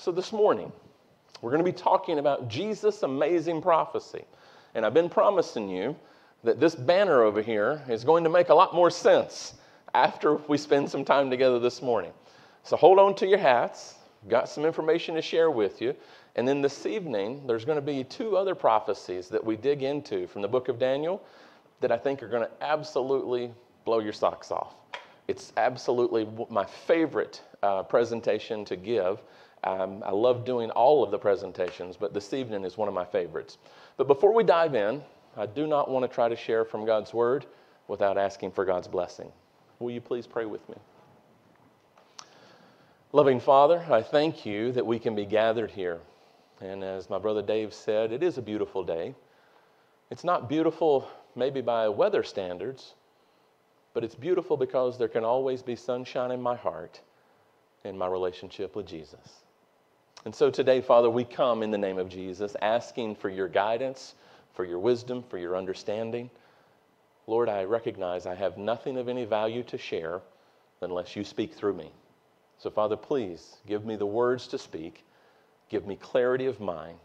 So, this morning, we're going to be talking about Jesus' amazing prophecy. And I've been promising you that this banner over here is going to make a lot more sense after we spend some time together this morning. So, hold on to your hats. Got some information to share with you. And then this evening, there's going to be two other prophecies that we dig into from the book of Daniel that I think are going to absolutely blow your socks off. It's absolutely my favorite uh, presentation to give. Um, I love doing all of the presentations, but this evening is one of my favorites. But before we dive in, I do not want to try to share from God's word without asking for God's blessing. Will you please pray with me? Loving Father, I thank you that we can be gathered here. And as my brother Dave said, it is a beautiful day. It's not beautiful maybe by weather standards, but it's beautiful because there can always be sunshine in my heart in my relationship with Jesus. And so today, Father, we come in the name of Jesus, asking for your guidance, for your wisdom, for your understanding. Lord, I recognize I have nothing of any value to share unless you speak through me. So, Father, please give me the words to speak, give me clarity of mind,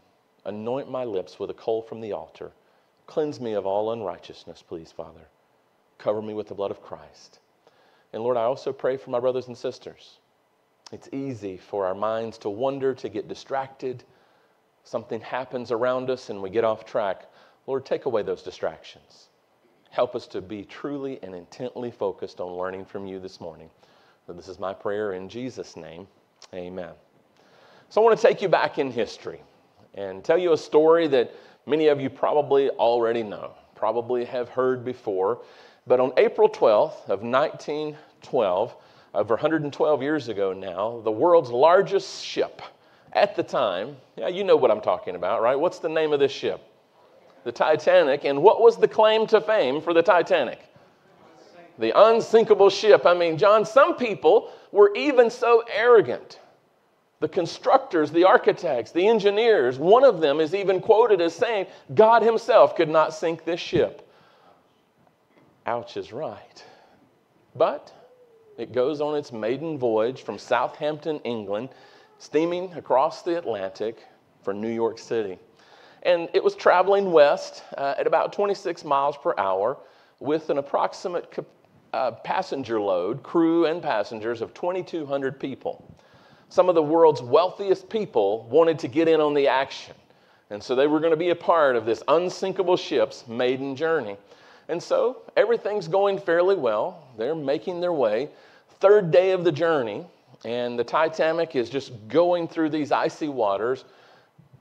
anoint my lips with a coal from the altar, cleanse me of all unrighteousness, please, Father. Cover me with the blood of Christ. And Lord, I also pray for my brothers and sisters. It's easy for our minds to wander, to get distracted. Something happens around us and we get off track. Lord, take away those distractions. Help us to be truly and intently focused on learning from you this morning. So this is my prayer in Jesus' name. Amen. So I want to take you back in history and tell you a story that many of you probably already know, probably have heard before. But on April 12th of 1912, over 112 years ago now, the world's largest ship at the time, yeah, you know what I'm talking about, right? What's the name of this ship? The Titanic. And what was the claim to fame for the Titanic? The unsinkable ship. I mean, John, some people were even so arrogant. The constructors, the architects, the engineers, one of them is even quoted as saying, God Himself could not sink this ship. Ouch is right. But it goes on its maiden voyage from Southampton, England, steaming across the Atlantic for New York City. And it was traveling west uh, at about 26 miles per hour with an approximate uh, passenger load, crew and passengers, of 2,200 people. Some of the world's wealthiest people wanted to get in on the action. And so they were going to be a part of this unsinkable ship's maiden journey. And so everything's going fairly well. They're making their way. Third day of the journey, and the Titanic is just going through these icy waters,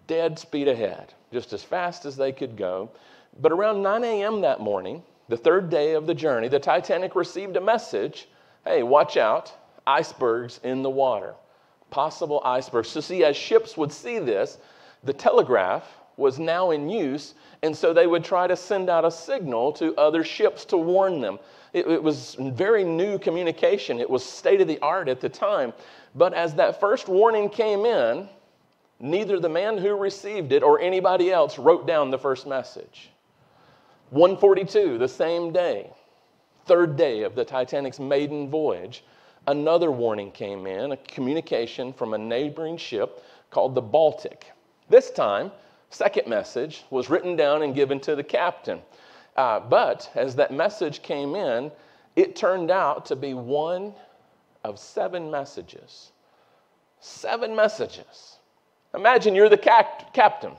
dead speed ahead, just as fast as they could go. But around 9 a.m. that morning, the third day of the journey, the Titanic received a message hey, watch out, icebergs in the water, possible icebergs. So, see, as ships would see this, the telegraph was now in use, and so they would try to send out a signal to other ships to warn them. It, it was very new communication, it was state of the art at the time. But as that first warning came in, neither the man who received it or anybody else wrote down the first message. 142, the same day, third day of the Titanic's maiden voyage, another warning came in, a communication from a neighboring ship called the Baltic. This time, second message was written down and given to the captain. Uh, but as that message came in, it turned out to be one of seven messages. Seven messages. Imagine you're the cap- captain.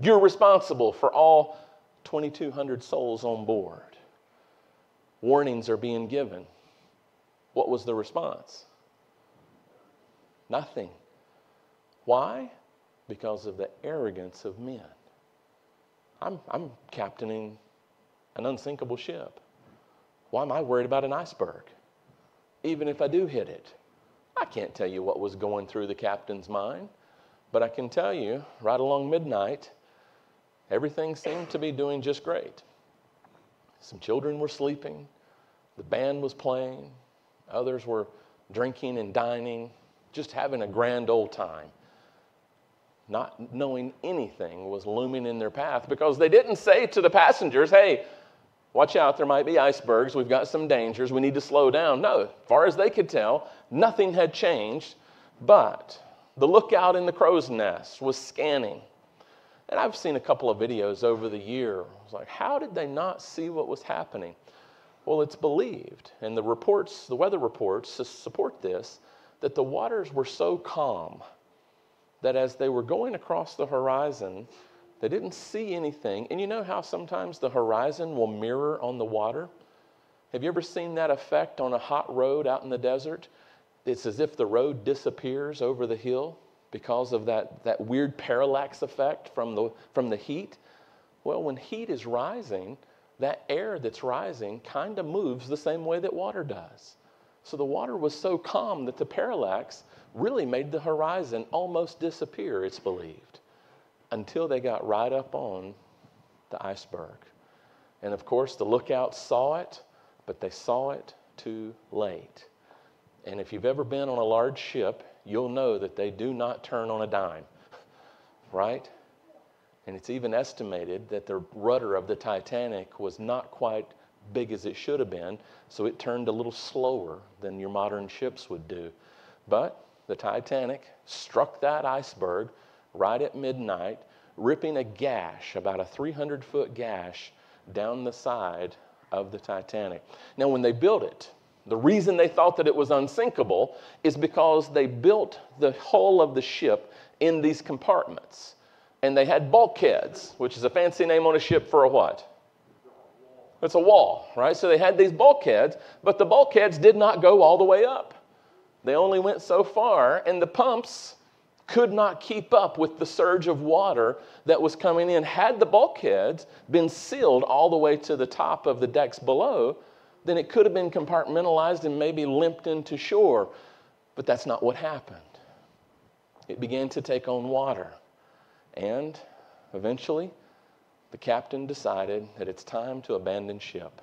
You're responsible for all 2,200 souls on board. Warnings are being given. What was the response? Nothing. Why? Because of the arrogance of men. I'm, I'm captaining an unsinkable ship. Why am I worried about an iceberg? Even if I do hit it, I can't tell you what was going through the captain's mind, but I can tell you right along midnight, everything seemed to be doing just great. Some children were sleeping, the band was playing, others were drinking and dining, just having a grand old time not knowing anything was looming in their path because they didn't say to the passengers, hey, watch out, there might be icebergs, we've got some dangers, we need to slow down. No, as far as they could tell, nothing had changed, but The lookout in the crow's nest was scanning. And I've seen a couple of videos over the year. I was like, how did they not see what was happening? Well, it's believed, and the reports, the weather reports support this, that the waters were so calm that as they were going across the horizon, they didn't see anything. And you know how sometimes the horizon will mirror on the water? Have you ever seen that effect on a hot road out in the desert? It's as if the road disappears over the hill because of that, that weird parallax effect from the, from the heat. Well, when heat is rising, that air that's rising kind of moves the same way that water does. So the water was so calm that the parallax really made the horizon almost disappear, it's believed, until they got right up on the iceberg. And of course, the lookouts saw it, but they saw it too late. And if you've ever been on a large ship, you'll know that they do not turn on a dime, right? And it's even estimated that the rudder of the Titanic was not quite big as it should have been, so it turned a little slower than your modern ships would do. But the Titanic struck that iceberg right at midnight, ripping a gash, about a 300 foot gash, down the side of the Titanic. Now, when they built it, the reason they thought that it was unsinkable is because they built the hull of the ship in these compartments and they had bulkheads, which is a fancy name on a ship for a what? It's a wall, right? So they had these bulkheads, but the bulkheads did not go all the way up. They only went so far, and the pumps could not keep up with the surge of water that was coming in. Had the bulkheads been sealed all the way to the top of the decks below, then it could have been compartmentalized and maybe limped into shore. But that's not what happened. It began to take on water. And eventually, the captain decided that it's time to abandon ship.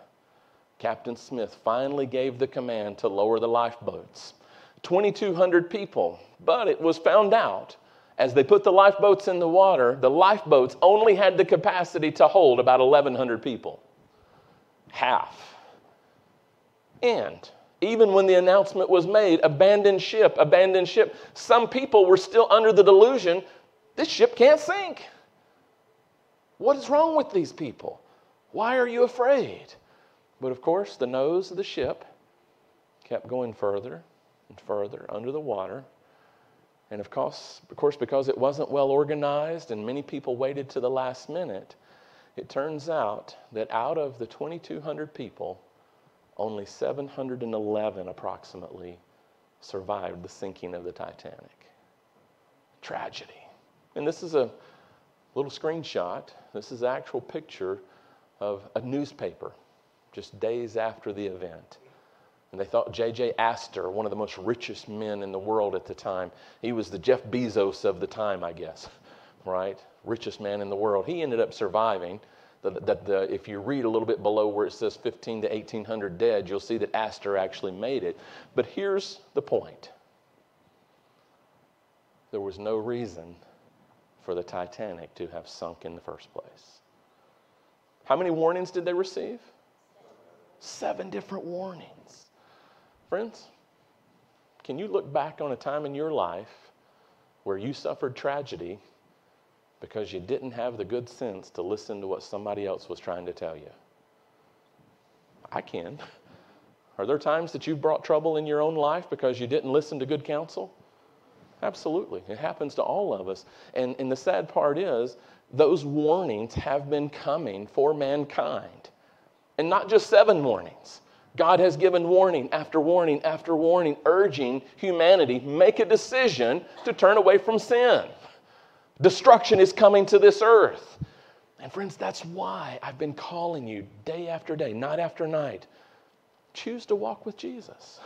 Captain Smith finally gave the command to lower the lifeboats. 2,200 people, but it was found out as they put the lifeboats in the water, the lifeboats only had the capacity to hold about 1,100 people. Half. And even when the announcement was made, abandon ship, abandon ship, some people were still under the delusion this ship can't sink. What is wrong with these people? Why are you afraid? But of course, the nose of the ship kept going further and further under the water. And of course, of course, because it wasn't well organized and many people waited to the last minute, it turns out that out of the 2,200 people, only 711 approximately survived the sinking of the Titanic. Tragedy. And this is a little screenshot. This is actual picture of a newspaper just days after the event. And they thought J.J. Astor, one of the most richest men in the world at the time, he was the Jeff Bezos of the time, I guess, right? Richest man in the world. He ended up surviving. That the, if you read a little bit below where it says 15 to 1800 dead, you'll see that Astor actually made it. But here's the point there was no reason for the Titanic to have sunk in the first place. How many warnings did they receive? Seven different warnings. Friends, can you look back on a time in your life where you suffered tragedy because you didn't have the good sense to listen to what somebody else was trying to tell you? I can. Are there times that you've brought trouble in your own life because you didn't listen to good counsel? Absolutely. It happens to all of us. And, and the sad part is, those warnings have been coming for mankind. And not just seven warnings. God has given warning after warning after warning, urging humanity make a decision to turn away from sin. Destruction is coming to this earth. And friends, that's why I've been calling you day after day, night after night. Choose to walk with Jesus.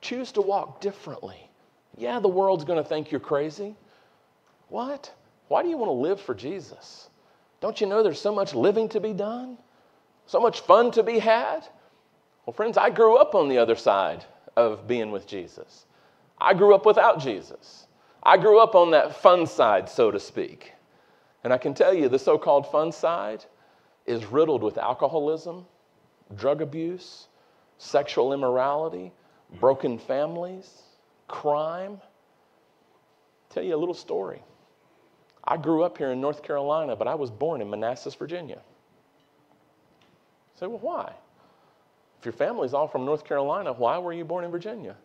Choose to walk differently. Yeah, the world's going to think you're crazy. What? Why do you want to live for Jesus? Don't you know there's so much living to be done? So much fun to be had? Well, friends, I grew up on the other side of being with Jesus. I grew up without Jesus. I grew up on that fun side, so to speak. And I can tell you, the so called fun side is riddled with alcoholism, drug abuse, sexual immorality, broken families, crime. tell you a little story. I grew up here in North Carolina, but I was born in Manassas, Virginia. Say, well, why? If your family's all from North Carolina, why were you born in Virginia?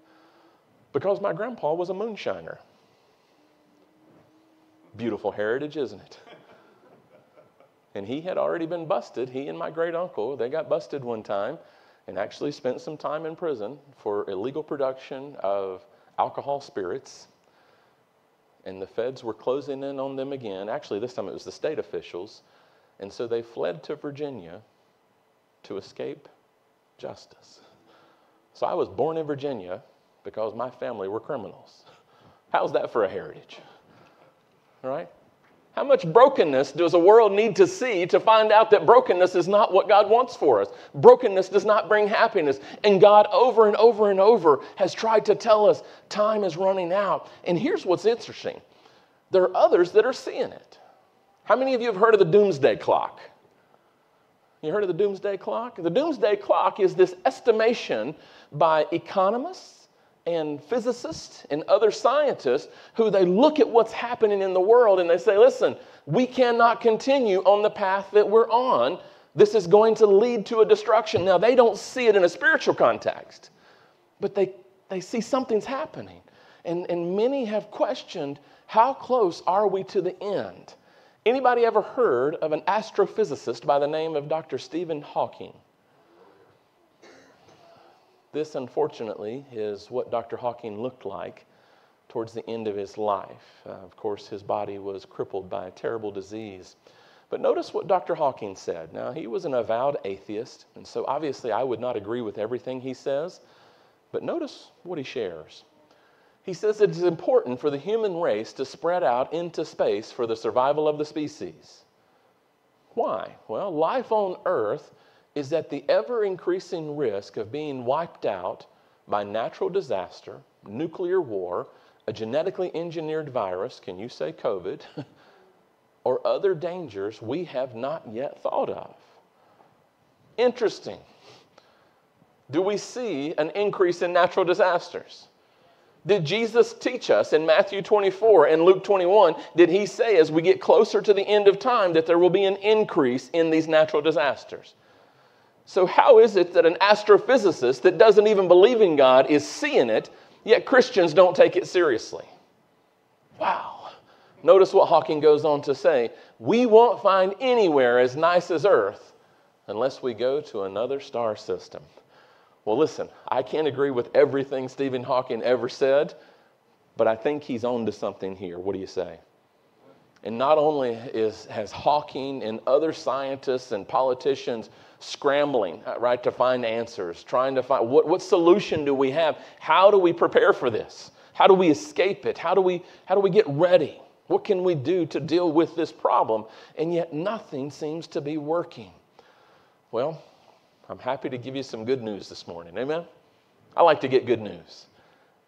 Because my grandpa was a moonshiner. Beautiful heritage, isn't it? And he had already been busted. He and my great uncle, they got busted one time and actually spent some time in prison for illegal production of alcohol spirits. And the feds were closing in on them again. Actually, this time it was the state officials. And so they fled to Virginia to escape justice. So I was born in Virginia because my family were criminals. How's that for a heritage? Right? How much brokenness does a world need to see to find out that brokenness is not what God wants for us? Brokenness does not bring happiness. And God, over and over and over, has tried to tell us time is running out. And here's what's interesting there are others that are seeing it. How many of you have heard of the doomsday clock? You heard of the doomsday clock? The doomsday clock is this estimation by economists and physicists and other scientists who they look at what's happening in the world and they say, listen, we cannot continue on the path that we're on. This is going to lead to a destruction. Now, they don't see it in a spiritual context, but they, they see something's happening. And, and many have questioned how close are we to the end? Anybody ever heard of an astrophysicist by the name of Dr. Stephen Hawking? This, unfortunately, is what Dr. Hawking looked like towards the end of his life. Uh, of course, his body was crippled by a terrible disease. But notice what Dr. Hawking said. Now, he was an avowed atheist, and so obviously I would not agree with everything he says, but notice what he shares. He says it is important for the human race to spread out into space for the survival of the species. Why? Well, life on Earth is at the ever increasing risk of being wiped out by natural disaster, nuclear war, a genetically engineered virus, can you say COVID, or other dangers we have not yet thought of. Interesting. Do we see an increase in natural disasters? Did Jesus teach us in Matthew 24 and Luke 21? Did he say as we get closer to the end of time that there will be an increase in these natural disasters? So, how is it that an astrophysicist that doesn't even believe in God is seeing it, yet Christians don't take it seriously? Wow. Notice what Hawking goes on to say We won't find anywhere as nice as Earth unless we go to another star system. Well, listen, I can't agree with everything Stephen Hawking ever said, but I think he's on to something here. What do you say? And not only is, has Hawking and other scientists and politicians scrambling, uh, right, to find answers, trying to find what, what solution do we have? How do we prepare for this? How do we escape it? How do we, how do we get ready? What can we do to deal with this problem? And yet nothing seems to be working. Well, I'm happy to give you some good news this morning. Amen? I like to get good news.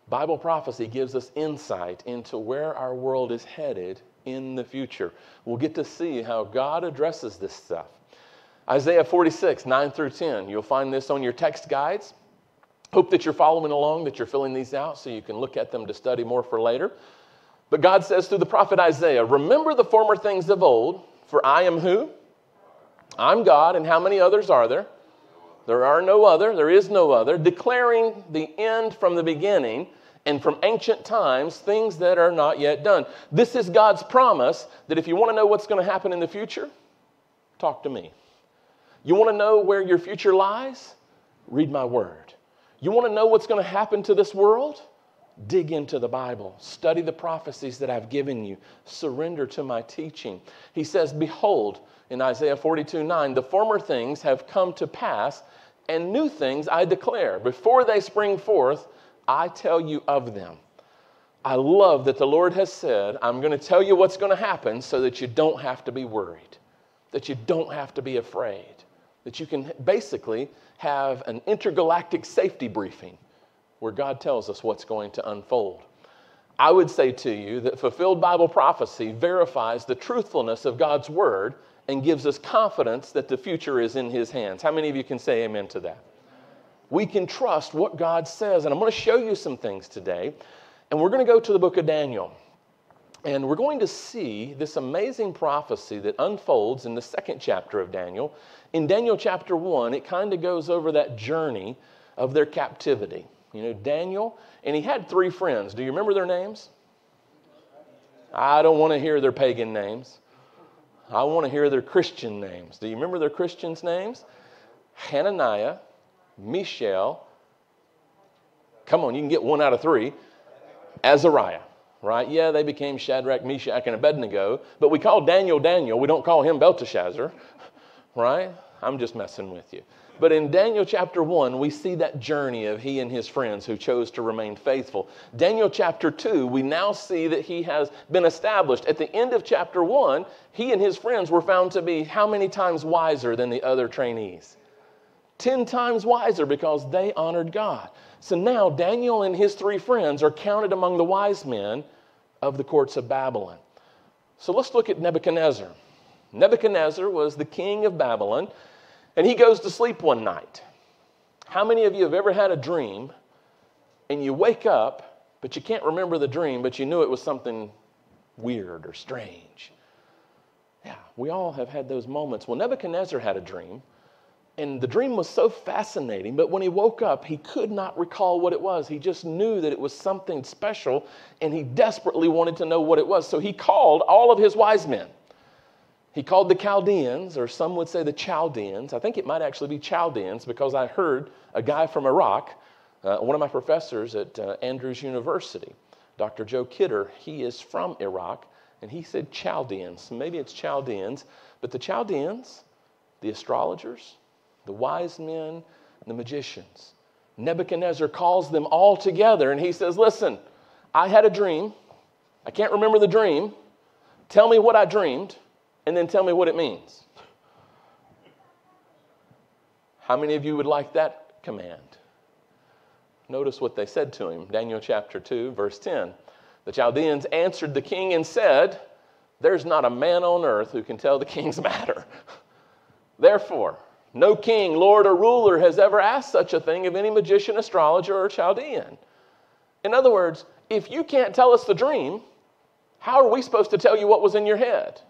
Bible prophecy gives us insight into where our world is headed in the future. We'll get to see how God addresses this stuff. Isaiah 46, 9 through 10. You'll find this on your text guides. Hope that you're following along, that you're filling these out so you can look at them to study more for later. But God says through the prophet Isaiah, Remember the former things of old, for I am who? I'm God, and how many others are there? There are no other, there is no other, declaring the end from the beginning and from ancient times things that are not yet done. This is God's promise that if you want to know what's going to happen in the future, talk to me. You want to know where your future lies? Read my word. You want to know what's going to happen to this world? Dig into the Bible. Study the prophecies that I've given you. Surrender to my teaching. He says, Behold, in Isaiah 42 9, the former things have come to pass, and new things I declare. Before they spring forth, I tell you of them. I love that the Lord has said, I'm going to tell you what's going to happen so that you don't have to be worried, that you don't have to be afraid that you can basically have an intergalactic safety briefing where God tells us what's going to unfold. I would say to you that fulfilled Bible prophecy verifies the truthfulness of God's word and gives us confidence that the future is in His hands. How many of you can say amen to that? We can trust what God says. And I'm going to show you some things today. And we're going to go to the book of Daniel. And we're going to see this amazing prophecy that unfolds in the second chapter of Daniel. In Daniel chapter 1, it kind of goes over that journey of their captivity. You know, Daniel, and he had three friends. Do you remember their names? I don't want to hear their pagan names. I want to hear their Christian names. Do you remember their Christians' names? Hananiah, Mishael, come on, you can get one out of three, Azariah right? Yeah, they became Shadrach, Meshach, and Abednego, but we call Daniel Daniel. We don't call him Belteshazzar, right? I'm just messing with you. But in Daniel chapter 1, we see that journey of he and his friends who chose to remain faithful. Daniel chapter 2, we now see that he has been established. At the end of chapter 1, he and his friends were found to be how many times wiser than the other trainees? 10 times wiser because they honored God. So now Daniel and his three friends are counted among the wise men of the courts of Babylon. So let's look at Nebuchadnezzar. Nebuchadnezzar was the king of Babylon, and he goes to sleep one night. How many of you have ever had a dream and you wake up, but you can't remember the dream, but you knew it was something weird or strange? Yeah, we all have had those moments. Well, Nebuchadnezzar had a dream and the dream was so fascinating, but when he woke up, he could not recall what it was. He just knew that it was something special, and he desperately wanted to know what it was. So he called all of his wise men. He called the Chaldeans, or some would say the Chaldeans. I think it might actually be Chaldeans because I heard a guy from Iraq, uh, one of my professors at uh, Andrews University, Dr. Joe Kidder, he is from Iraq, and he said Chaldeans. Maybe it's Chaldeans, but the Chaldeans, the astrologers, the wise men, the magicians. Nebuchadnezzar calls them all together and he says, Listen, I had a dream. I can't remember the dream. Tell me what I dreamed, and then tell me what it means. How many of you would like that command? Notice what they said to him. Daniel chapter 2, verse 10. The Chaldeans answered the king and said, There's not a man on earth who can tell the king's matter. Therefore, no king, lord, or ruler has ever asked such a thing of any magician, astrologer, or Chaldean. In other words, if you can't tell us the dream, how are we supposed to tell you what was in your head?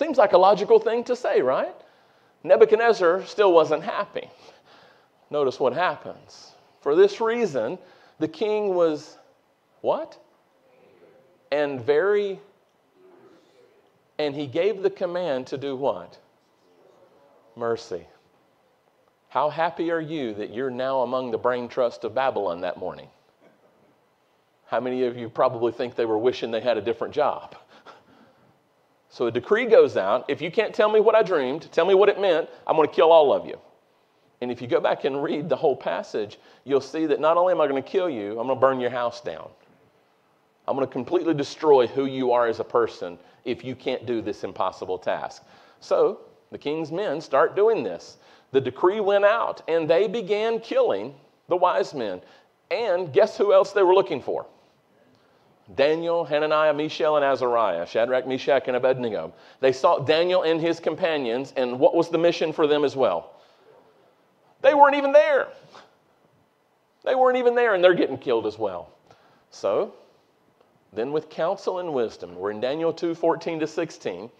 Seems like a logical thing to say, right? Nebuchadnezzar still wasn't happy. Notice what happens. For this reason, the king was what? And very and he gave the command to do what? Mercy. How happy are you that you're now among the brain trust of Babylon that morning? How many of you probably think they were wishing they had a different job? So a decree goes out. If you can't tell me what I dreamed, tell me what it meant, I'm going to kill all of you. And if you go back and read the whole passage, you'll see that not only am I going to kill you, I'm going to burn your house down. I'm going to completely destroy who you are as a person if you can't do this impossible task. So the king's men start doing this. The decree went out, and they began killing the wise men. And guess who else they were looking for? Daniel, Hananiah, Mishael, and Azariah, Shadrach, Meshach, and Abednego. They sought Daniel and his companions, and what was the mission for them as well? They weren't even there. They weren't even there, and they're getting killed as well. So then, with counsel and wisdom, we're in Daniel 2 14 to 16.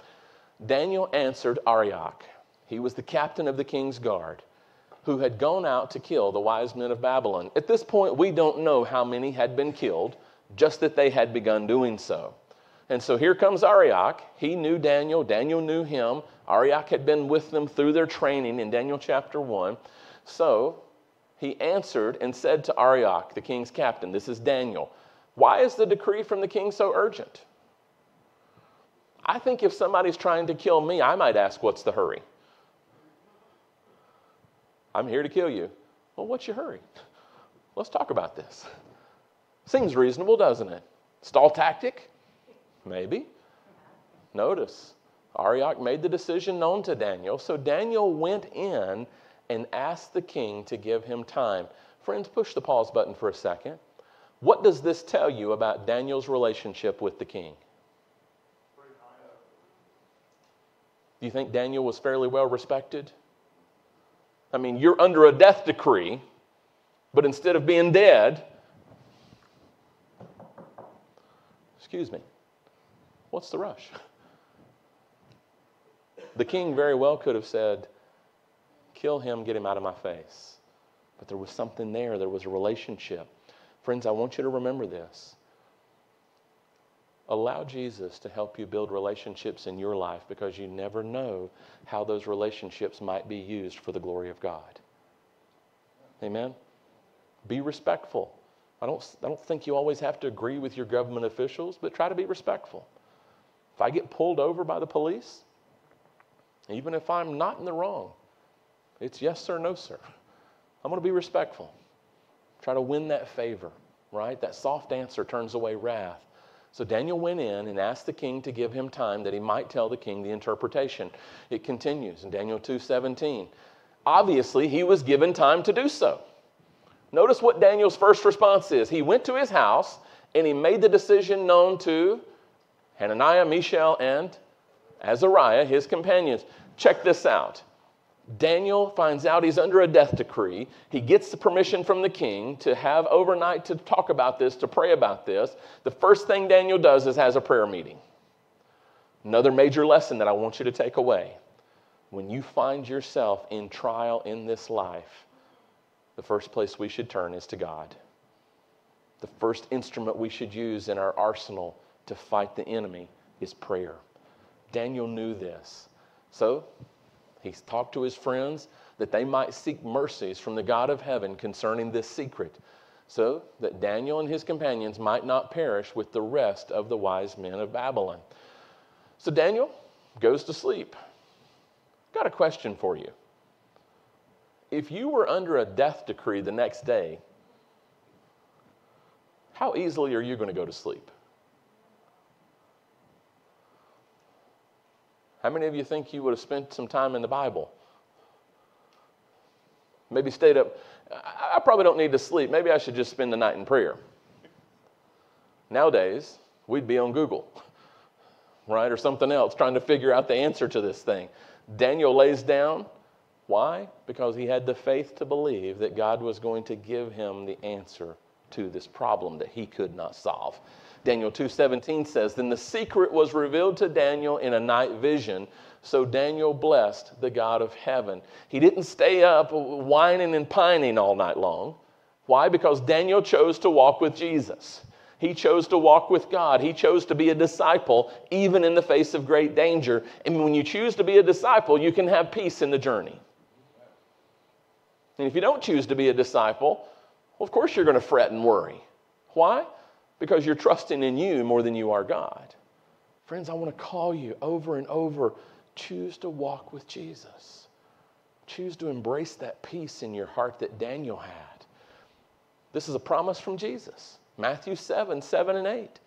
Daniel answered Arioch. He was the captain of the king's guard who had gone out to kill the wise men of Babylon. At this point, we don't know how many had been killed, just that they had begun doing so. And so here comes Arioch. He knew Daniel, Daniel knew him. Arioch had been with them through their training in Daniel chapter 1. So he answered and said to Arioch, the king's captain, This is Daniel. Why is the decree from the king so urgent? I think if somebody's trying to kill me, I might ask, What's the hurry? I'm here to kill you. Well, what's your hurry? Let's talk about this. Seems reasonable, doesn't it? Stall tactic? Maybe. Notice, Arioch made the decision known to Daniel, so Daniel went in and asked the king to give him time. Friends, push the pause button for a second. What does this tell you about Daniel's relationship with the king? Do you think Daniel was fairly well respected? I mean, you're under a death decree, but instead of being dead, Excuse me. What's the rush? The king very well could have said, Kill him, get him out of my face. But there was something there, there was a relationship. Friends, I want you to remember this. Allow Jesus to help you build relationships in your life because you never know how those relationships might be used for the glory of God. Amen? Be respectful. I don't, I don't think you always have to agree with your government officials, but try to be respectful. If I get pulled over by the police, even if I'm not in the wrong, it's yes, sir, no, sir. I'm going to be respectful. Try to win that favor, right? That soft answer turns away wrath. So Daniel went in and asked the king to give him time that he might tell the king the interpretation. It continues in Daniel 2:17. Obviously, he was given time to do so. Notice what Daniel's first response is. He went to his house and he made the decision known to Hananiah, Mishael, and Azariah, his companions. Check this out. Daniel finds out he's under a death decree. He gets the permission from the king to have overnight to talk about this, to pray about this. The first thing Daniel does is has a prayer meeting. Another major lesson that I want you to take away. When you find yourself in trial in this life, the first place we should turn is to God. The first instrument we should use in our arsenal to fight the enemy is prayer. Daniel knew this. So he talked to his friends that they might seek mercies from the God of heaven concerning this secret, so that Daniel and his companions might not perish with the rest of the wise men of Babylon. So Daniel goes to sleep. Got a question for you. If you were under a death decree the next day, how easily are you going to go to sleep? How many of you think you would have spent some time in the Bible? Maybe stayed up. I probably don't need to sleep. Maybe I should just spend the night in prayer. Nowadays, we'd be on Google, right, or something else, trying to figure out the answer to this thing. Daniel lays down. Why? Because he had the faith to believe that God was going to give him the answer to this problem that he could not solve. Daniel 2:17 says, "Then the secret was revealed to Daniel in a night vision, so Daniel blessed the God of heaven." He didn't stay up whining and pining all night long. Why? Because Daniel chose to walk with Jesus. He chose to walk with God. He chose to be a disciple even in the face of great danger. And when you choose to be a disciple, you can have peace in the journey. And if you don't choose to be a disciple, well, of course you're going to fret and worry. Why? because you're trusting in you more than you are God. Friends, I want to call you over and over choose to walk with Jesus. Choose to embrace that peace in your heart that Daniel had. This is a promise from Jesus. Matthew 7 7 and 8.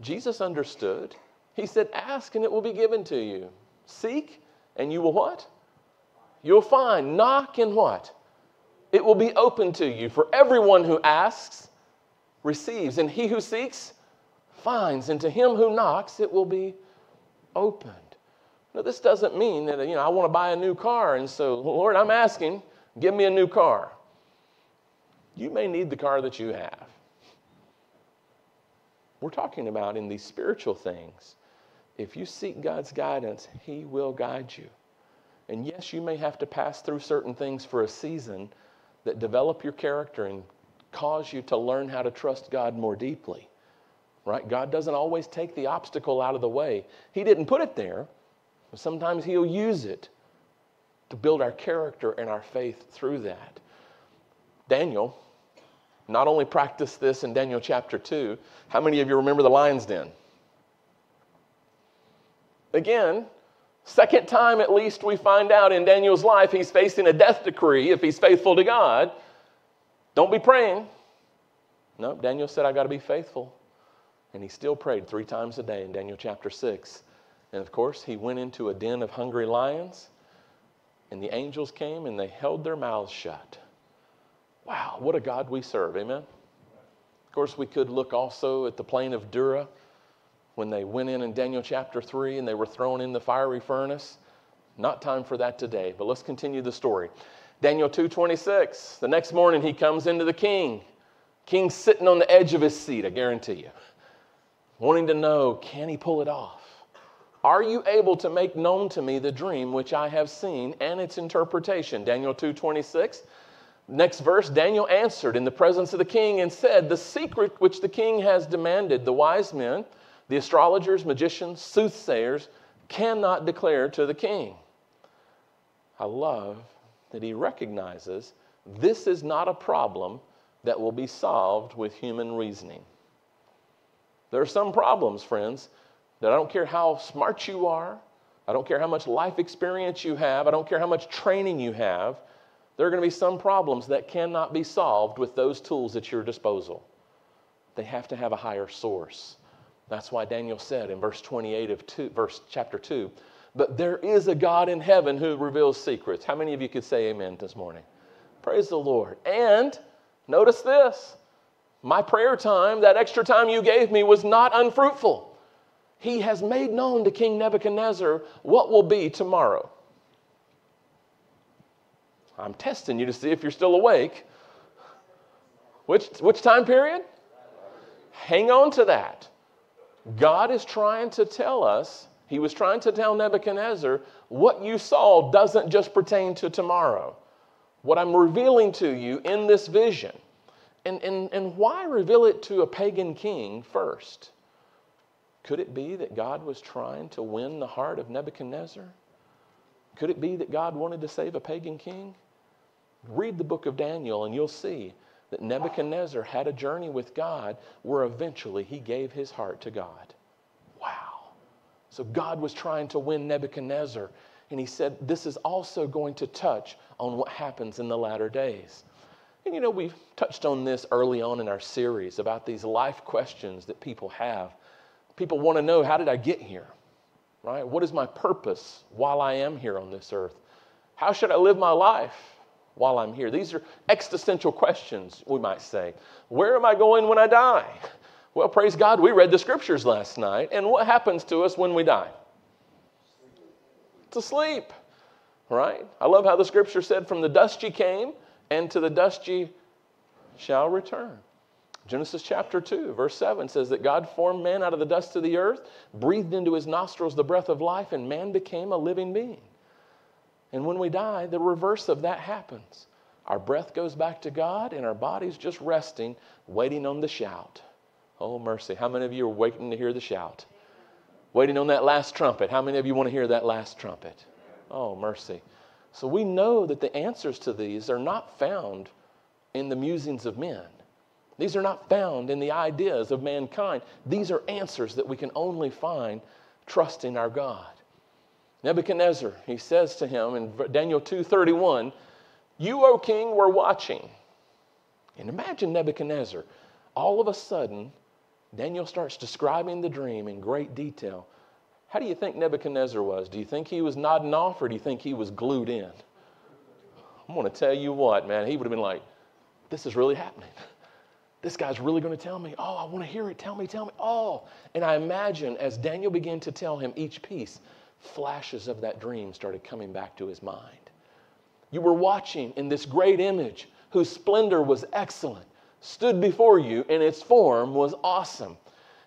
Jesus understood. He said, Ask and it will be given to you. Seek and you will what? You'll find. Knock and what? It will be open to you. For everyone who asks, receives, and he who seeks finds, and to him who knocks it will be opened. Now, this doesn't mean that, you know, I want to buy a new car, and so, Lord, I'm asking, give me a new car. You may need the car that you have. We're talking about in these spiritual things. If you seek God's guidance, He will guide you. And yes, you may have to pass through certain things for a season that develop your character and cause you to learn how to trust God more deeply. Right? God doesn't always take the obstacle out of the way. He didn't put it there, but sometimes He'll use it to build our character and our faith through that. Daniel not only practiced this in Daniel chapter 2, how many of you remember the lion's den? Again, second time at least we find out in Daniel's life he's facing a death decree if he's faithful to God. Don't be praying. No, Daniel said, I got to be faithful. And he still prayed three times a day in Daniel chapter 6. And of course, he went into a den of hungry lions, and the angels came and they held their mouths shut. Wow, what a God we serve. Amen. Of course, we could look also at the plain of Dura when they went in in Daniel chapter 3 and they were thrown in the fiery furnace. Not time for that today, but let's continue the story. Daniel 2:26. The next morning he comes into the king. King's sitting on the edge of his seat, I guarantee you. wanting to know can he pull it off? Are you able to make known to me the dream which I have seen and its interpretation? Daniel 2:26. Next verse, Daniel answered in the presence of the king and said, The secret which the king has demanded, the wise men, the astrologers, magicians, soothsayers cannot declare to the king. I love that he recognizes this is not a problem that will be solved with human reasoning. There are some problems, friends, that I don't care how smart you are, I don't care how much life experience you have, I don't care how much training you have, there are going to be some problems that cannot be solved with those tools at your disposal. They have to have a higher source. That's why Daniel said in verse 28 of two, verse chapter 2, but there is a God in heaven who reveals secrets. How many of you could say amen this morning? Praise the Lord. And notice this my prayer time, that extra time you gave me, was not unfruitful. He has made known to King Nebuchadnezzar what will be tomorrow. I'm testing you to see if you're still awake. Which, which time period? Hang on to that. God is trying to tell us, He was trying to tell Nebuchadnezzar, what you saw doesn't just pertain to tomorrow. What I'm revealing to you in this vision. And, and, and why reveal it to a pagan king first? Could it be that God was trying to win the heart of Nebuchadnezzar? Could it be that God wanted to save a pagan king? Read the book of Daniel and you'll see that Nebuchadnezzar had a journey with God where eventually he gave his heart to God. Wow. So God was trying to win Nebuchadnezzar, and he said, This is also going to touch on what happens in the latter days. And you know, we've touched on this early on in our series about these life questions that people have. People want to know, How did I get here? Right? What is my purpose while I am here on this earth? How should I live my life? While I'm here? These are existential questions, we might say. Where am I going when I die? Well, praise God, we read the scriptures last night. And what happens to us when we die? To sleep, right? I love how the scripture said, From the dust ye came, and to the dust ye shall return. Genesis chapter 2, verse 7 says that God formed man out of the dust of the earth, breathed into his nostrils the breath of life, and man became a living being. And when we die, the reverse of that happens. Our breath goes back to God, and our body's just resting, waiting on the shout. Oh, mercy. How many of you are waiting to hear the shout? Waiting on that last trumpet. How many of you want to hear that last trumpet? Oh, mercy. So we know that the answers to these are not found in the musings of men. These are not found in the ideas of mankind. These are answers that we can only find trusting our God. Nebuchadnezzar, he says to him in Daniel 2:31, "You, O king, were watching." And imagine Nebuchadnezzar. All of a sudden, Daniel starts describing the dream in great detail. How do you think Nebuchadnezzar was? Do you think he was nodding off or do you think he was glued in? I'm going to tell you what, man, he would have been like, this is really happening. This guy's really going to tell me. Oh, I want to hear it. Tell me, tell me. Oh. And I imagine as Daniel began to tell him each piece, flashes of that dream started coming back to his mind. You were watching in this great image whose splendor was excellent, stood before you, and its form was awesome.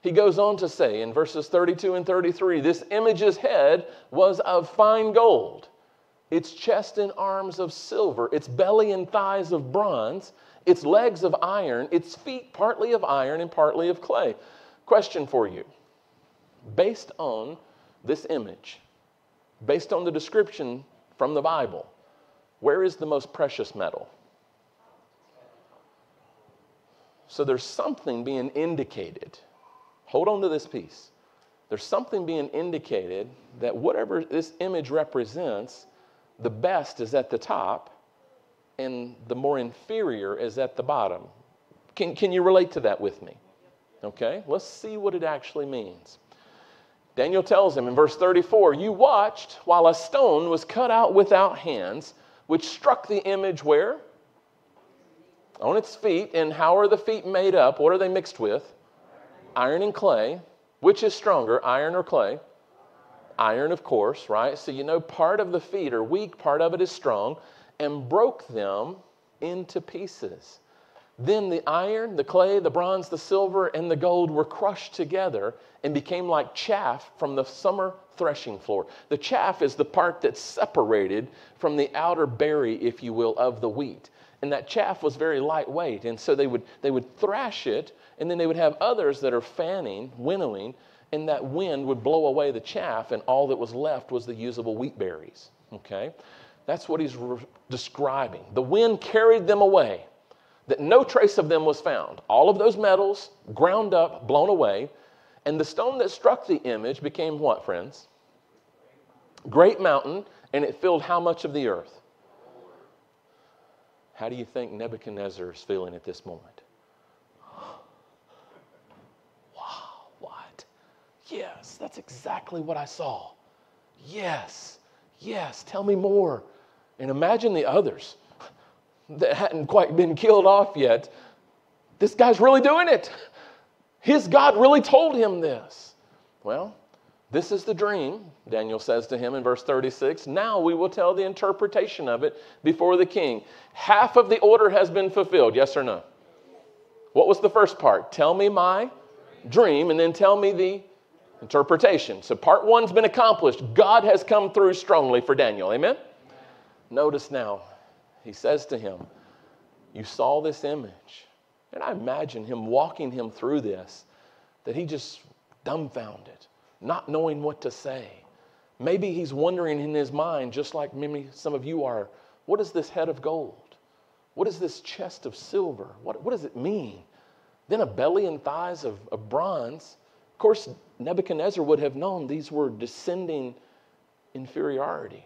He goes on to say in verses 32 and 33 this image's head was of fine gold, its chest and arms of silver, its belly and thighs of bronze, its legs of iron, its feet partly of iron and partly of clay. Question for you. Based on this image, based on the description from the Bible, where is the most precious metal? So there's something being indicated. Hold on to this piece. There's something being indicated that whatever this image represents, the best is at the top and the more inferior is at the bottom. Can, can you relate to that with me? Okay, let's see what it actually means. Daniel tells him in verse 34 You watched while a stone was cut out without hands, which struck the image where? On its feet. And how are the feet made up? What are they mixed with? Iron and clay. Which is stronger, iron or clay? Iron, of course, right? So you know part of the feet are weak, part of it is strong, and broke them into pieces. Then the iron, the clay, the bronze, the silver, and the gold were crushed together and became like chaff from the summer threshing floor. The chaff is the part that's separated from the outer berry, if you will, of the wheat. And that chaff was very lightweight. And so they would, they would thrash it, and then they would have others that are fanning, winnowing, and that wind would blow away the chaff, and all that was left was the usable wheat berries. Okay? That's what he's re- describing. The wind carried them away that no trace of them was found. All of those metals ground up, blown away, and the stone that struck the image became what, friends? Great mountain, and it filled how much of the earth? How do you think Nebuchadnezzar is feeling at this moment? Wow, what? Yes, that's exactly what I saw. Yes, yes, tell me more. And imagine the others that hadn't quite been killed off yet. This guy's really doing it. His God really told him this. Well, this is the dream, Daniel says to him in verse 36. Now we will tell the interpretation of it before the king. Half of the order has been fulfilled, yes or no? What was the first part? Tell me my dream, and then tell me the interpretation. So part one's been accomplished. God has come through strongly for Daniel. Amen? Notice now, he says to him, You saw this image. And I imagine him walking him through this, that he just dumbfounded, not knowing what to say. Maybe he's wondering in his mind, just like maybe some of you are, what is this head of gold? What is this chest of silver? What, what does it mean? Then a belly and thighs of, of bronze. Of course, Nebuchadnezzar would have known these were descending inferiority.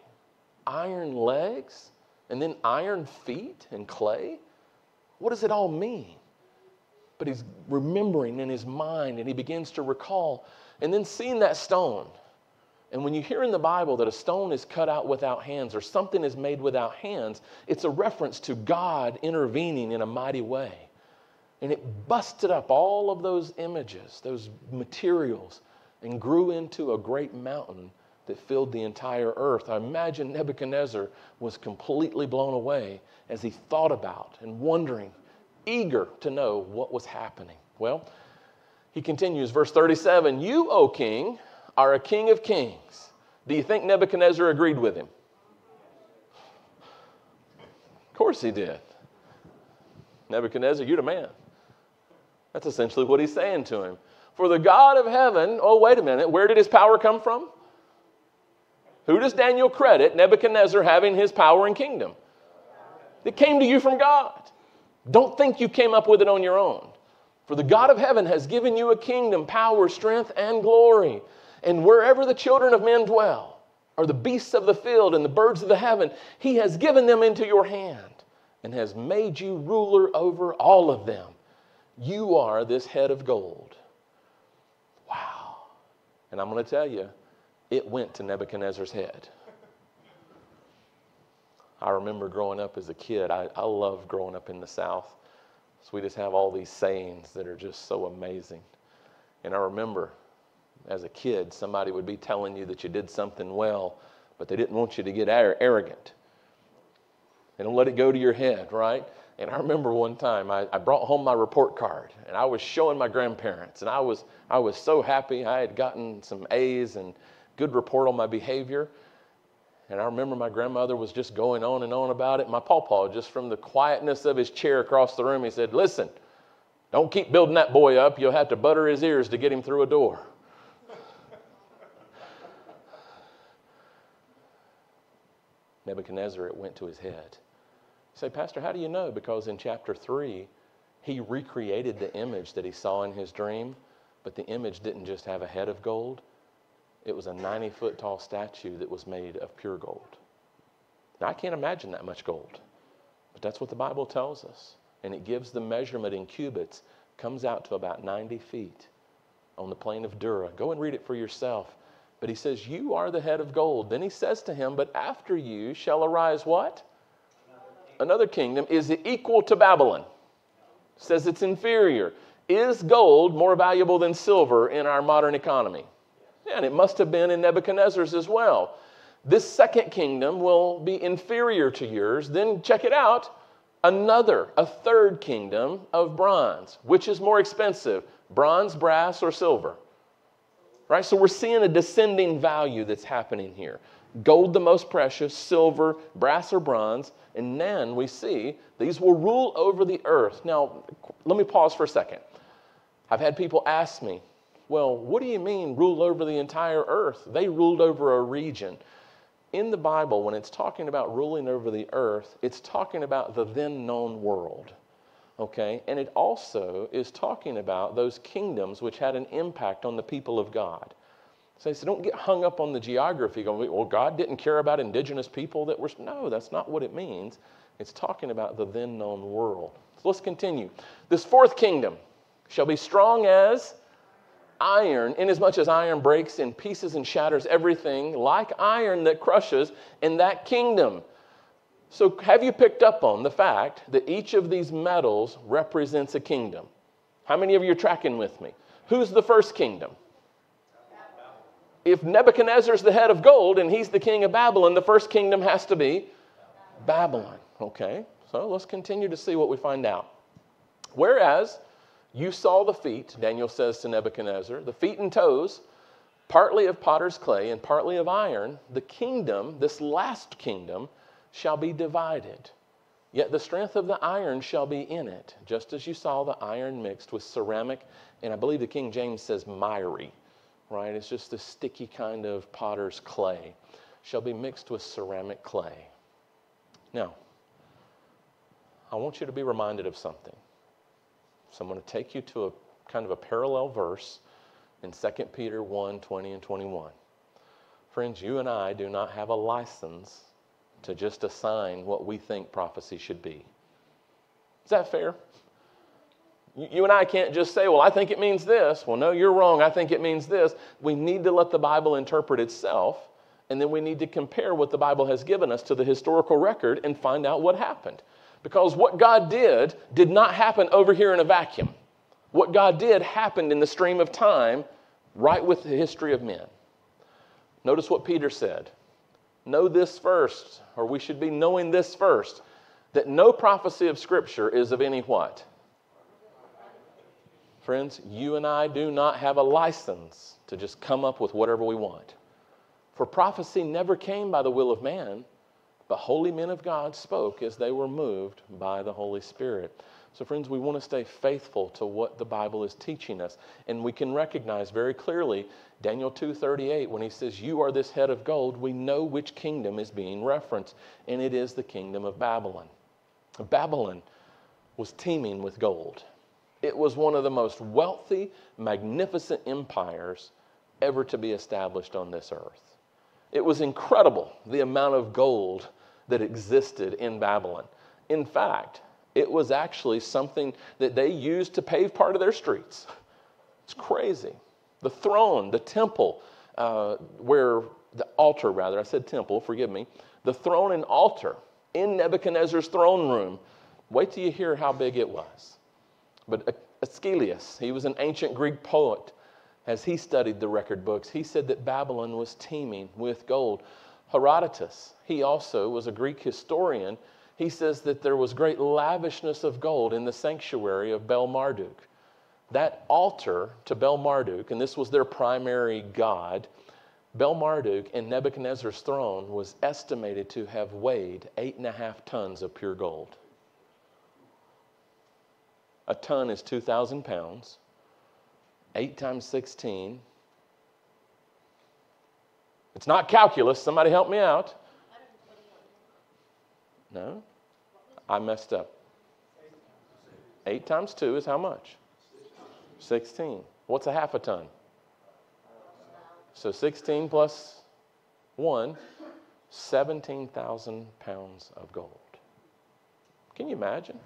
Iron legs, and then iron feet and clay? What does it all mean? But he's remembering in his mind and he begins to recall and then seeing that stone. And when you hear in the Bible that a stone is cut out without hands or something is made without hands, it's a reference to God intervening in a mighty way. And it busted up all of those images, those materials, and grew into a great mountain that filled the entire earth. I imagine Nebuchadnezzar was completely blown away as he thought about and wondering, eager to know what was happening. Well, he continues, verse 37 You, O king, are a king of kings. Do you think Nebuchadnezzar agreed with him? Of course he did. Nebuchadnezzar, you're the man. That's essentially what he's saying to him. For the God of heaven, oh, wait a minute, where did his power come from? Who does Daniel credit Nebuchadnezzar having his power and kingdom? It came to you from God. Don't think you came up with it on your own. For the God of heaven has given you a kingdom, power, strength, and glory. And wherever the children of men dwell, or the beasts of the field and the birds of the heaven, he has given them into your hand and has made you ruler over all of them. You are this head of gold. Wow. And I'm going to tell you, it went to Nebuchadnezzar's head. I remember growing up as a kid, I, I love growing up in the South. So we just have all these sayings that are just so amazing. And I remember as a kid, somebody would be telling you that you did something well, but they didn't want you to get arrogant. They don't let it go to your head, right? And I remember one time I, I, brought home my report card and I was showing my grandparents, and I was, I was so happy. I had gotten some A's and good report on my behavior. And I remember my grandmother was just going on and on about it. My pawpaw, just from the quietness of his chair across the room, he said, Listen, don't keep building that boy up. You'll have to butter his ears to get him through a door. Nebuchadnezzar, it went to his head. You say, Pastor, how do you know? Because in chapter 3, he recreated the image that he saw in his dream, but the image didn't just have a head of gold, it was a 90 foot tall statue that was made of pure gold. Now, I can't imagine that much gold, but that's what the Bible tells us. And it gives the measurement in cubits, comes out to about 90 feet on the plain of Dura. Go and read it for yourself. But he says, You are the head of gold. Then he says to him, But after you shall arise what? Another kingdom. Is it equal to Babylon? Says it's inferior. Is gold more valuable than silver in our modern economy? And it must have been in Nebuchadnezzar's as well. This second kingdom will be inferior to yours. Then check it out. another, a third kingdom of bronze. Which is more expensive, bronze, brass, or silver? Right? So we're seeing a descending value that's happening here. Gold, the most precious, silver, brass, or bronze. And then we see these will rule over the earth. Now, let me pause for a second. I've had people ask me, well, what do you mean rule over the entire earth? They ruled over a region in the Bible, when it's talking about ruling over the earth, it's talking about the then known world. Okay? And it also is talking about those kingdoms which had an impact on the people of God. So, so don't get hung up on the geography going, well, God didn't care about indigenous people that were. No, that's not what it means. It's talking about the then known world. So let's continue. This fourth kingdom shall be strong as iron, inasmuch as iron breaks in pieces and shatters everything, like iron that crushes in that kingdom. So, have you picked up on the fact that each of these metals represents a kingdom? How many of you are tracking with me? Who's the first kingdom? If Nebuchadnezzar's the head of gold and he's the king of Babylon, the first kingdom has to be Babylon. Okay, so let's continue to see what we find out. Whereas you saw the feet, Daniel says to Nebuchadnezzar, the feet and toes, partly of potter's clay and partly of iron. The kingdom, this last kingdom, shall be divided. Yet the strength of the iron shall be in it, just as you saw the iron mixed with ceramic, and I believe the King James says miry, right? It's just a sticky kind of potter's clay, shall be mixed with ceramic clay. Now, I want you to be reminded of something. So I'm going to take you to a kind of a parallel verse in 2 Peter 1 20 and 21. Friends, you and I do not have a license to just assign what we think prophecy should be. Is that fair? You and I can't just say, well, I think it means this. Well, no, you're wrong. I think it means this. We need to let the Bible interpret itself, and then we need to compare what the Bible has given us to the historical record and find out what happened. Because what God did did not happen over here in a vacuum. What God did happened in the stream of time, right with the history of men. Notice what Peter said Know this first, or we should be knowing this first, that no prophecy of Scripture is of any what? Friends, you and I do not have a license to just come up with whatever we want. For prophecy never came by the will of man, but holy men of God spoke as they were moved by the Holy Spirit. So, friends, we want to stay faithful to what the Bible is teaching us. And we can recognize very clearly Daniel 2:38 when he says, "You are this head of gold," we know which kingdom is being referenced, and it is the kingdom of Babylon. Babylon was teeming with gold. It was one of the most wealthy, magnificent empires ever to be established on this earth. It was incredible the amount of gold that existed in Babylon. In fact, it was actually something that they used to pave part of their streets. It's crazy. The throne, the temple, uh, where the altar, rather, I said temple, forgive me, the throne and altar in Nebuchadnezzar's throne room. Wait till you hear how big it was. But Aeschylus, he was an ancient Greek poet. As he studied the record books, he said that Babylon was teeming with gold. Herodotus, he also was a Greek historian. He says that there was great lavishness of gold in the sanctuary of Bel Marduk. That altar to Bel Marduk, and this was their primary god, Bel Marduk and Nebuchadnezzar's throne was estimated to have weighed eight and a half tons of pure gold. A ton is 2,000 pounds. Eight times 16 it's not calculus. Somebody help me out. No? I messed up. 8 times 2 is how much? 16. What's a half a ton? So 16 plus 1, 17,000 pounds of gold. Can you imagine?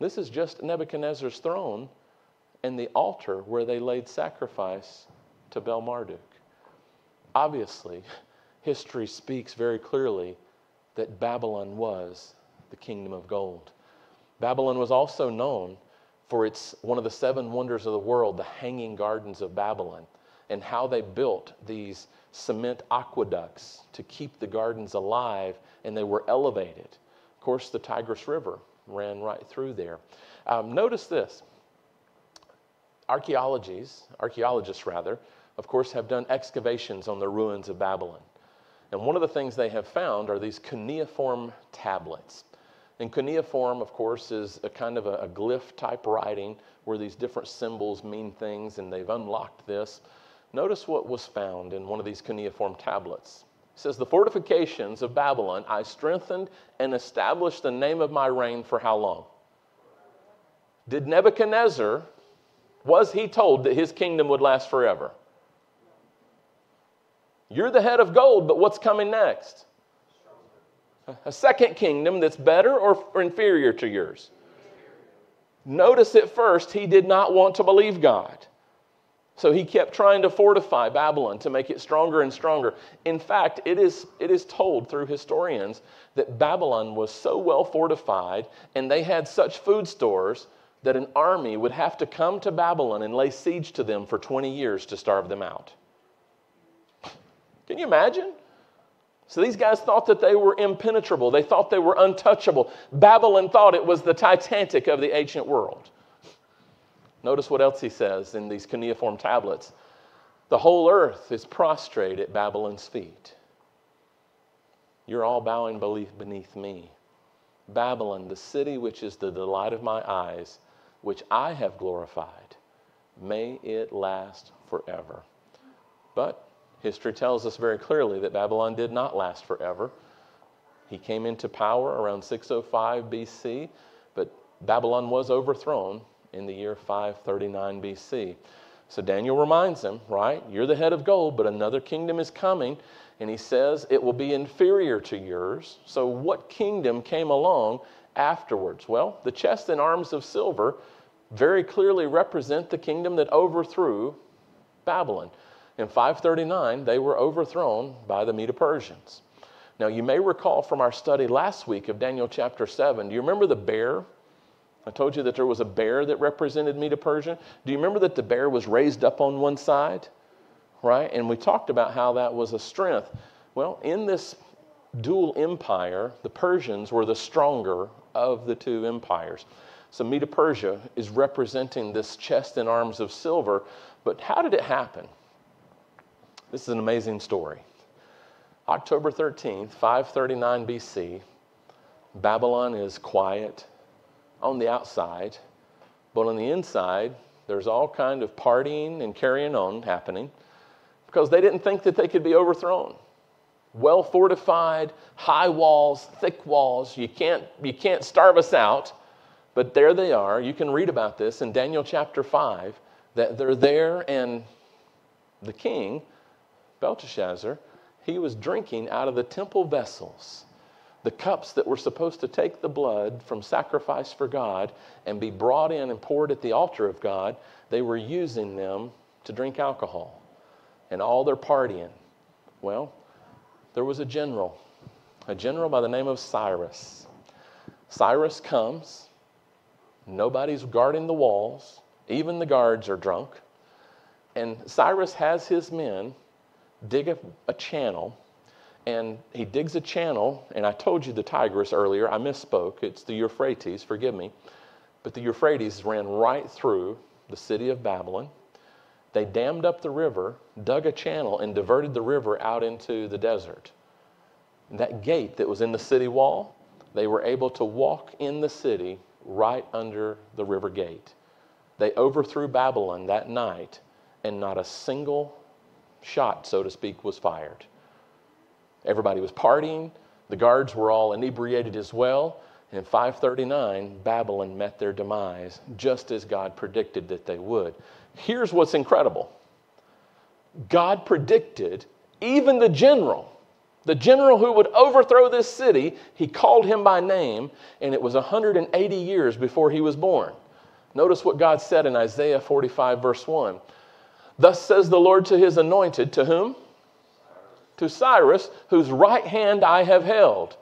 This is just Nebuchadnezzar's throne and the altar where they laid sacrifice to Bel Marduk. Obviously, history speaks very clearly that Babylon was the kingdom of gold. Babylon was also known for its one of the seven wonders of the world, the hanging gardens of Babylon, and how they built these cement aqueducts to keep the gardens alive and they were elevated. Of course, the Tigris River ran right through there. Um, notice this archaeologists, archaeologists rather, of course, have done excavations on the ruins of Babylon. And one of the things they have found are these cuneiform tablets. And cuneiform, of course, is a kind of a, a glyph type writing where these different symbols mean things, and they've unlocked this. Notice what was found in one of these cuneiform tablets. It says, The fortifications of Babylon I strengthened and established the name of my reign for how long? Did Nebuchadnezzar, was he told that his kingdom would last forever? You're the head of gold, but what's coming next? A second kingdom that's better or inferior to yours? Notice at first, he did not want to believe God. So he kept trying to fortify Babylon to make it stronger and stronger. In fact, it is, it is told through historians that Babylon was so well fortified and they had such food stores that an army would have to come to Babylon and lay siege to them for 20 years to starve them out. Can you imagine? So these guys thought that they were impenetrable. They thought they were untouchable. Babylon thought it was the Titanic of the ancient world. Notice what else he says in these cuneiform tablets. The whole earth is prostrate at Babylon's feet. You're all bowing beneath me. Babylon, the city which is the delight of my eyes, which I have glorified, may it last forever. But History tells us very clearly that Babylon did not last forever. He came into power around 605 BC, but Babylon was overthrown in the year 539 BC. So Daniel reminds him, right? You're the head of gold, but another kingdom is coming. And he says it will be inferior to yours. So, what kingdom came along afterwards? Well, the chest and arms of silver very clearly represent the kingdom that overthrew Babylon. In 539, they were overthrown by the Medo Persians. Now, you may recall from our study last week of Daniel chapter 7, do you remember the bear? I told you that there was a bear that represented Medo Persia. Do you remember that the bear was raised up on one side? Right? And we talked about how that was a strength. Well, in this dual empire, the Persians were the stronger of the two empires. So Medo Persia is representing this chest and arms of silver. But how did it happen? This is an amazing story. October 13th, 539 BC, Babylon is quiet on the outside, but on the inside, there's all kind of partying and carrying on happening because they didn't think that they could be overthrown. Well fortified, high walls, thick walls. You can't, you can't starve us out. But there they are. You can read about this in Daniel chapter 5 that they're there and the king Belteshazzar, he was drinking out of the temple vessels, the cups that were supposed to take the blood from sacrifice for God and be brought in and poured at the altar of God. They were using them to drink alcohol and all their partying. Well, there was a general, a general by the name of Cyrus. Cyrus comes, nobody's guarding the walls, even the guards are drunk. And Cyrus has his men dig a, a channel, and he digs a channel, and I told you the Tigris earlier, I misspoke. It's the Euphrates, forgive me. But the Euphrates ran right through the city of Babylon. They dammed up the river, dug a channel, and diverted the river out into the desert. And that gate that was in the city wall, they were able to walk in the city right under the river gate. They overthrew Babylon that night, and not a single shot, so to speak, was fired. Everybody was partying. The guards were all inebriated as well. And in 539, Babylon met their demise, just as God predicted that they would. Here's what's incredible God predicted even the general, the general who would overthrow this city, he called him by name, and it was 180 years before he was born. Notice what God said in Isaiah 45, verse 1. Thus says the Lord to his anointed, to whom? To Cyrus, whose right hand I have held,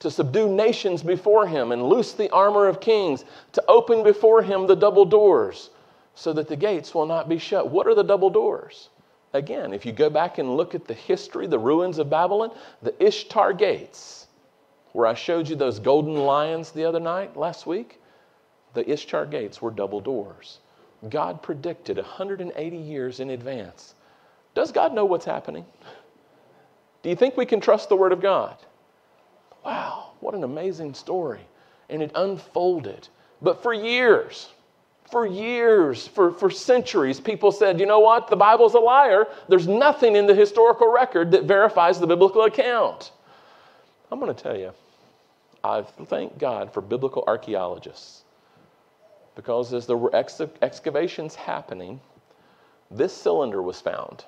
to subdue nations before him and loose the armor of kings, to open before him the double doors, so that the gates will not be shut. What are the double doors? Again, if you go back and look at the history, the ruins of Babylon, the Ishtar gates where I showed you those golden lions the other night, last week, the Ishtar gates were double doors. God predicted 180 years in advance. Does God know what's happening? Do you think we can trust the Word of God? Wow, what an amazing story. And it unfolded. But for years, for years, for, for centuries, people said, you know what? The Bible's a liar. There's nothing in the historical record that verifies the biblical account. I'm going to tell you, I thank God for biblical archaeologists because as there were ex- excavations happening, this cylinder was found.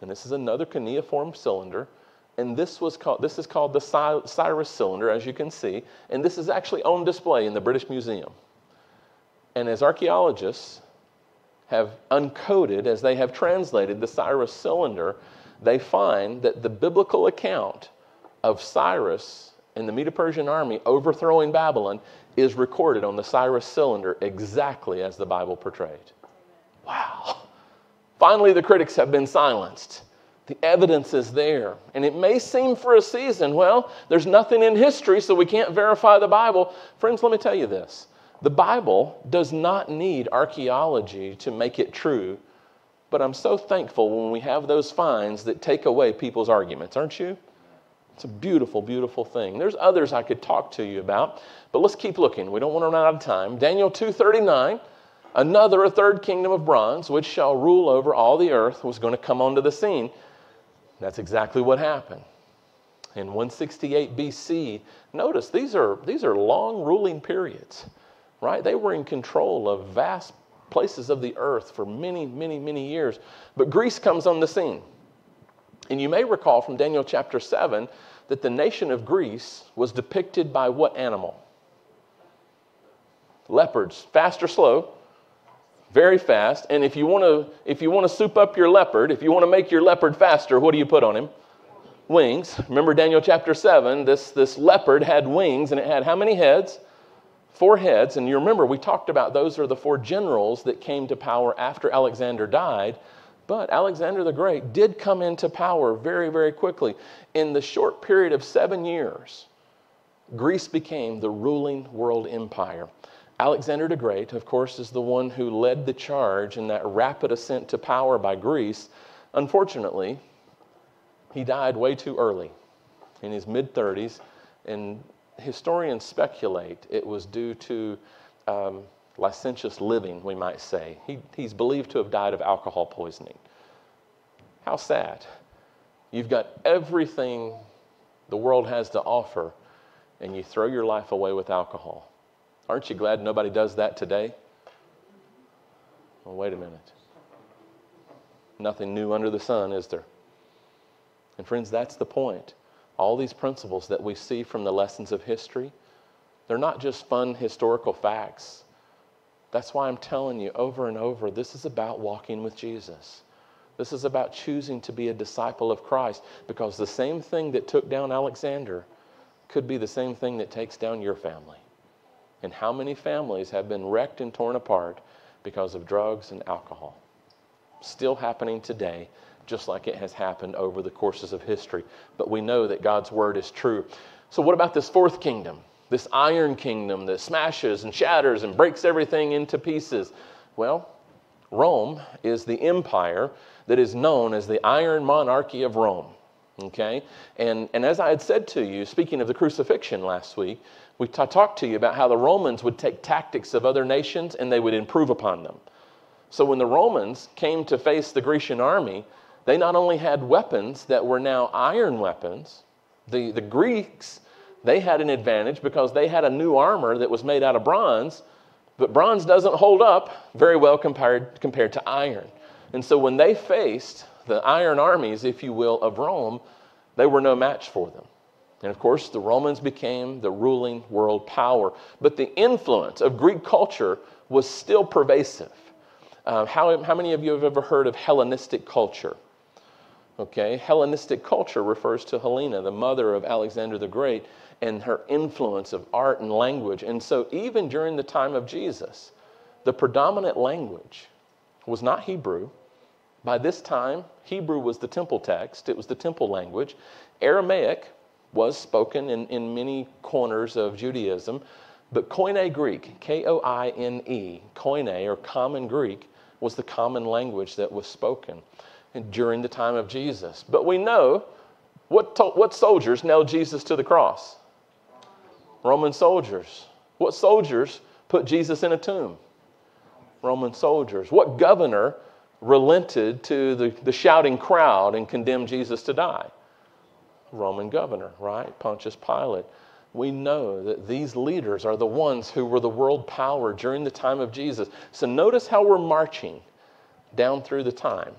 And this is another cuneiform cylinder. And this, was called, this is called the Cyrus cylinder, as you can see. And this is actually on display in the British Museum. And as archaeologists have uncoded, as they have translated the Cyrus cylinder, they find that the biblical account of Cyrus and the Medo Persian army overthrowing Babylon is recorded on the Cyrus cylinder exactly as the Bible portrayed. Wow. Finally, the critics have been silenced. The evidence is there. And it may seem for a season, well, there's nothing in history, so we can't verify the Bible. Friends, let me tell you this the Bible does not need archaeology to make it true, but I'm so thankful when we have those finds that take away people's arguments, aren't you? It's a beautiful, beautiful thing. There's others I could talk to you about, but let's keep looking. We don't want to run out of time. Daniel 2:39, another a third kingdom of bronze, which shall rule over all the earth, was going to come onto the scene. That's exactly what happened. In 168 BC, notice these are, these are long ruling periods right? They were in control of vast places of the earth for many, many, many years. But Greece comes on the scene. And you may recall from Daniel chapter 7 that the nation of Greece was depicted by what animal? Leopards, fast or slow? Very fast. And if you want to if you want to soup up your leopard, if you want to make your leopard faster, what do you put on him? Wings. Remember Daniel chapter 7, this, this leopard had wings and it had how many heads? four heads, and you remember we talked about those are the four generals that came to power after Alexander died. But Alexander the Great did come into power very, very quickly. In the short period of seven years, Greece became the ruling world empire. Alexander the Great, of course, is the one who led the charge in that rapid ascent to power by Greece. Unfortunately, he died way too early in his mid 30s, and historians speculate it was due to um, licentious living, we might say. He, he's believed to have died of alcohol poisoning. How sad. You've got everything the world has to offer, and you throw your life away with alcohol. Aren't you glad nobody does that today? Well, wait a minute. Nothing new under the sun, is there? And, friends, that's the point all these principles that we see from the lessons of history, they're not just fun historical facts. That's why I'm telling you over and over this is about walking with Jesus. This is about choosing to be a disciple of Christ because the same thing that took down Alexander could be the same thing that takes down your family. And how many families have been wrecked and torn apart because of drugs and alcohol? Still happening today just like it has happened over the courses of history. But we know that God's word is true. So, what about this fourth kingdom? This iron kingdom that smashes and shatters and breaks everything into pieces? Well, Rome is the empire that is known as the Iron Monarchy of Rome. Okay? And, and as I had said to you, speaking of the crucifixion last week, we t- talked to you about how the Romans would take tactics of other nations and they would improve upon them. So when the Romans came to face the Grecian army, they not only had weapons that were now iron weapons, the, the Greeks, they had an advantage because they had a new armor that was made out of bronze, but bronze doesn't hold up very well compared, compared to iron. And so when they faced the iron armies, if you will, of Rome, they were no match for them. And of course, the Romans became the ruling world power. But the influence of Greek culture was still pervasive. Uh, how, how many of you have ever heard of Hellenistic culture? Okay, Hellenistic culture refers to Helena, the mother of Alexander the Great, and her influence of art and language. And so, even during the time of Jesus, the predominant language was not Hebrew. By this time, Hebrew was the temple text, it was the temple language. Aramaic was spoken in, in many corners of Judaism. But Koine Greek, K O I N E, Koine or common Greek, was the common language that was spoken during the time of Jesus. But we know what, to, what soldiers nailed Jesus to the cross? Roman soldiers. What soldiers put Jesus in a tomb? Roman soldiers. What governor relented to the, the shouting crowd and condemned Jesus to die? Roman governor, right? Pontius Pilate. We know that these leaders are the ones who were the world power during the time of Jesus. So notice how we're marching down through the time,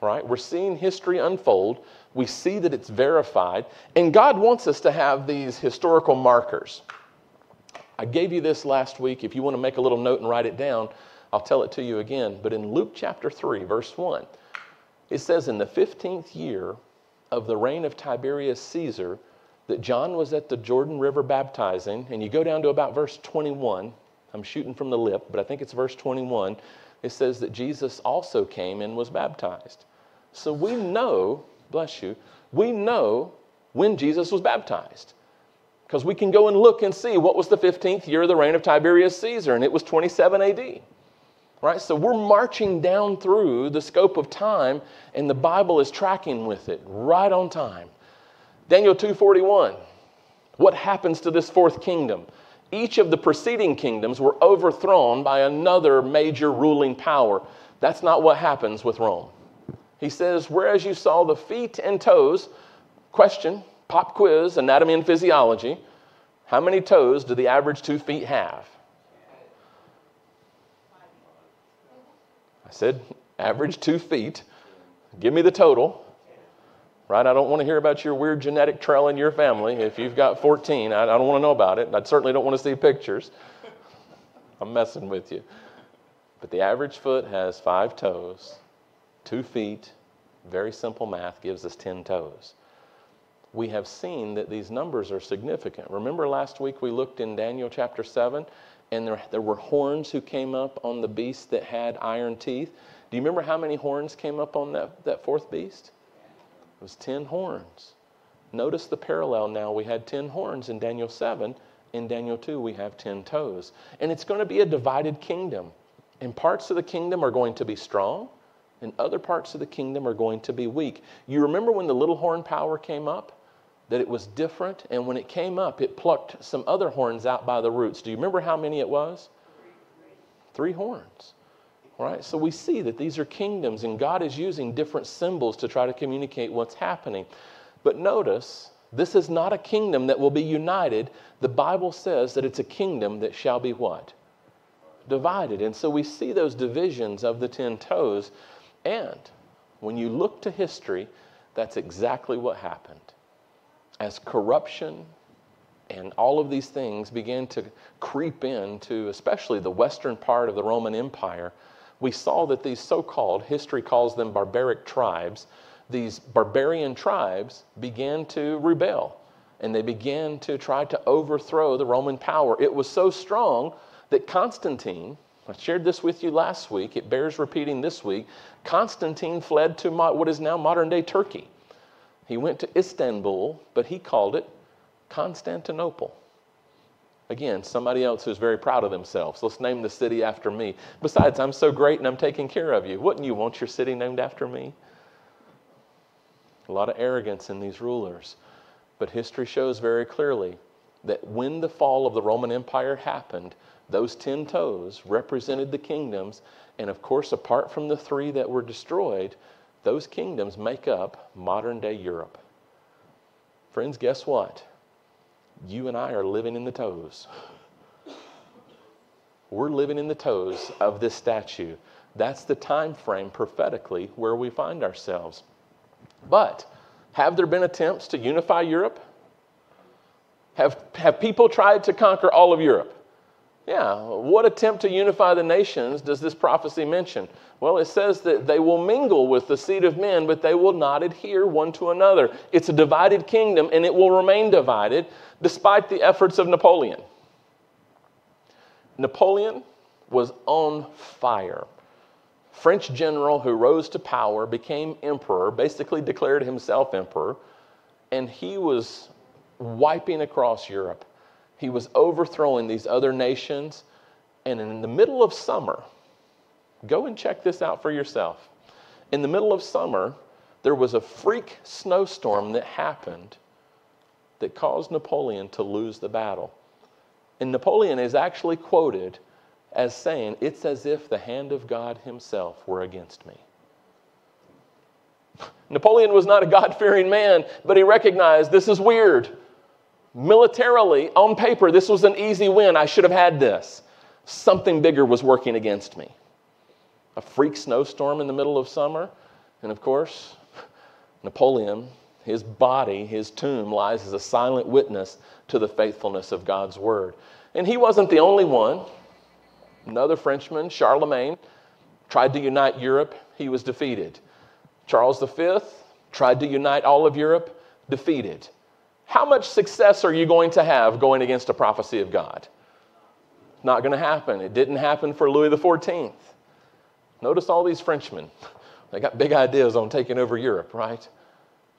right? We're seeing history unfold. We see that it's verified. And God wants us to have these historical markers. I gave you this last week. If you want to make a little note and write it down, I'll tell it to you again. But in Luke chapter 3, verse 1, it says, In the 15th year of the reign of Tiberius Caesar, that John was at the Jordan River baptizing, and you go down to about verse 21. I'm shooting from the lip, but I think it's verse 21. It says that Jesus also came and was baptized. So we know, bless you, we know when Jesus was baptized. Because we can go and look and see what was the 15th year of the reign of Tiberius Caesar, and it was 27 AD. Right? So we're marching down through the scope of time, and the Bible is tracking with it right on time. Daniel 2:41. What happens to this fourth kingdom? Each of the preceding kingdoms were overthrown by another major ruling power. That's not what happens with Rome. He says, whereas you saw the feet and toes, question, pop quiz, anatomy and physiology, how many toes do the average two feet have? I said, average two feet. Give me the total. Right? I don't want to hear about your weird genetic trail in your family. If you've got 14, I, don't want to know about it. I certainly don't want to see pictures. I'm messing with you. But the average foot has five toes, two feet. Very simple math gives us 10 toes. We have seen that these numbers are significant. Remember last week we looked in Daniel chapter 7 and there, there were horns who came up on the beast that had iron teeth. Do you remember how many horns came up on that, that fourth beast? It was 10 horns. Notice the parallel now. We had 10 horns in Daniel 7. In Daniel 2, we have 10 toes. And it's going to be a divided kingdom. And parts of the kingdom are going to be strong, and other parts of the kingdom are going to be weak. You remember when the little horn power came up? that it was different. And when it came up, it plucked some other horns out by the roots. Do you remember how many it was? Three horns. Right? So we see that these are kingdoms, and God is using different symbols to try to communicate what's happening. But notice, this is not a kingdom that will be united. The Bible says that it's a kingdom that shall be what? Divided. And so we see those divisions of the ten toes. And when you look to history, that's exactly what happened as corruption and all of these things began to creep into, especially the western part of the Roman Empire, we saw that these so called, history calls them barbaric tribes, these barbarian tribes began to rebel and they began to try to overthrow the Roman power. It was so strong that Constantine, I shared this with you last week, it bears repeating this week. Constantine fled to what is now modern day Turkey. He went to Istanbul, but he called it Constantinople. Again, somebody else who's very proud of themselves. Let's name the city after me. Besides, I'm so great and I'm taking care of you. Wouldn't you want your city named after me? A lot of arrogance in these rulers. But history shows very clearly that when the fall of the Roman Empire happened, those 10 toes represented the kingdoms. And of course, apart from the three that were destroyed, those kingdoms make up modern day Europe. Friends, guess what? You and I are living in the toes. We're living in the toes of this statue. That's the time frame prophetically where we find ourselves. But have there been attempts to unify Europe? Have, have people tried to conquer all of Europe? Yeah, what attempt to unify the nations does this prophecy mention? Well, it says that they will mingle with the seed of men, but they will not adhere one to another. It's a divided kingdom, and it will remain divided despite the efforts of Napoleon. Napoleon was on fire. French general who rose to power, became emperor, basically declared himself emperor, and he was wiping across Europe. He was overthrowing these other nations. And in the middle of summer, go and check this out for yourself. In the middle of summer, there was a freak snowstorm that happened that caused Napoleon to lose the battle. And Napoleon is actually quoted as saying, It's as if the hand of God himself were against me. Napoleon was not a God fearing man, but he recognized this is weird. Militarily, on paper, this was an easy win. I should have had this. Something bigger was working against me. A freak snowstorm in the middle of summer. And of course, Napoleon, his body, his tomb, lies as a silent witness to the faithfulness of God's word. And he wasn't the only one. Another Frenchman, Charlemagne, tried to unite Europe. He was defeated. Charles V tried to unite all of Europe, defeated. How much success are you going to have going against a prophecy of God? Not going to happen. It didn't happen for Louis XIV. Notice all these Frenchmen. They got big ideas on taking over Europe, right?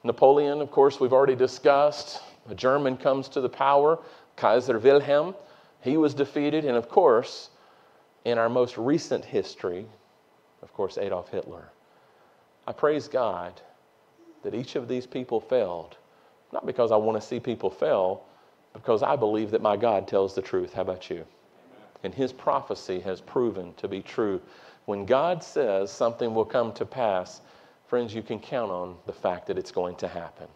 Napoleon, of course, we've already discussed. A German comes to the power, Kaiser Wilhelm. He was defeated. And of course, in our most recent history, of course, Adolf Hitler. I praise God that each of these people failed, not because I want to see people fail, because I believe that my God tells the truth. How about you? And his prophecy has proven to be true. When God says something will come to pass, friends, you can count on the fact that it's going to happen.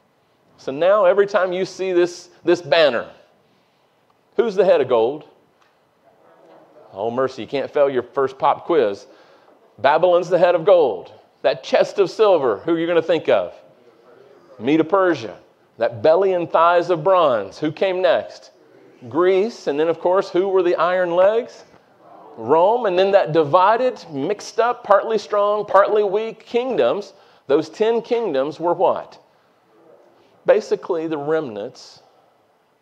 So now, every time you see this, this banner, who's the head of gold? Oh, mercy, you can't fail your first pop quiz. Babylon's the head of gold. That chest of silver, who are you going to think of? Medo Persia. That belly and thighs of bronze, who came next? Greece. And then, of course, who were the iron legs? Rome. And then that divided, mixed up, partly strong, partly weak kingdoms, those 10 kingdoms were what? Basically, the remnants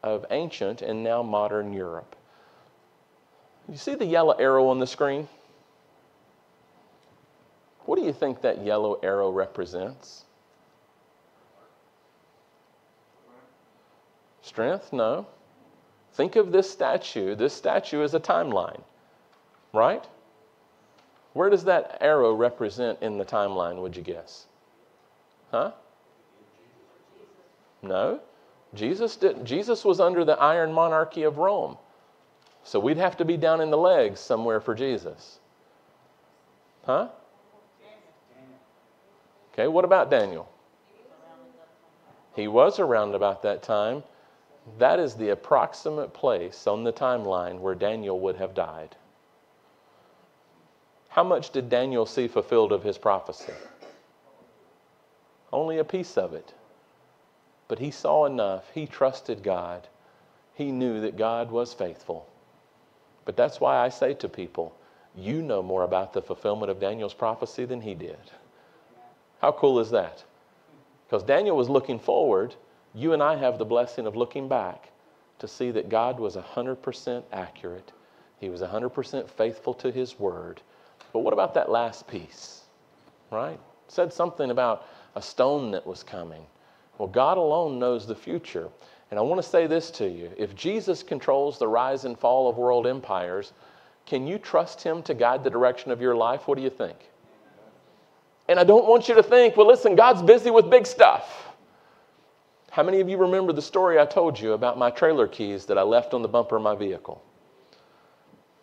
of ancient and now modern Europe. You see the yellow arrow on the screen? What do you think that yellow arrow represents? Strength? No. Think of this statue. This statue is a timeline, right? Where does that arrow represent in the timeline, would you guess? Huh? No. Jesus did Jesus was under the iron monarchy of Rome. So we'd have to be down in the legs somewhere for Jesus. Huh? Okay, what about Daniel? He was around about that time. That is the approximate place on the timeline where Daniel would have died. How much did Daniel see fulfilled of his prophecy? Only a piece of it. But he saw enough. He trusted God. He knew that God was faithful. But that's why I say to people, you know more about the fulfillment of Daniel's prophecy than he did. How cool is that? Because Daniel was looking forward. You and I have the blessing of looking back to see that God was 100% accurate. He was 100% faithful to his word. But what about that last piece? Right? said something about a stone that was coming. Well, God alone knows the future. And I want to say this to you if Jesus controls the rise and fall of world empires, can you trust him to guide the direction of your life? What do you think? And I don't want you to think, well, listen, God's busy with big stuff. How many of you remember the story I told you about my trailer keys that I left on the bumper of my vehicle?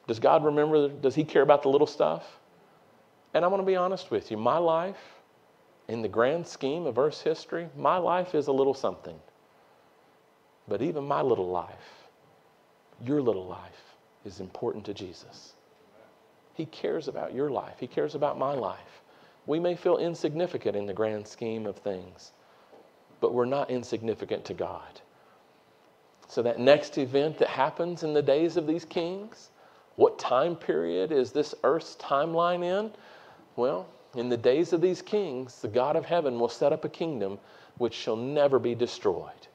Does God remember? Does He care about the little stuff? And I'm going to be honest with you. My life, in the grand scheme of Earth's history, my life is a little something. But even my little life, your little life, is important to Jesus. He cares about your life, He cares about my life. We may feel insignificant in the grand scheme of things, but we're not insignificant to God. So, that next event that happens in the days of these kings, what time period is this earth's timeline in? Well, in the days of these kings, the God of heaven will set up a kingdom which shall never be destroyed.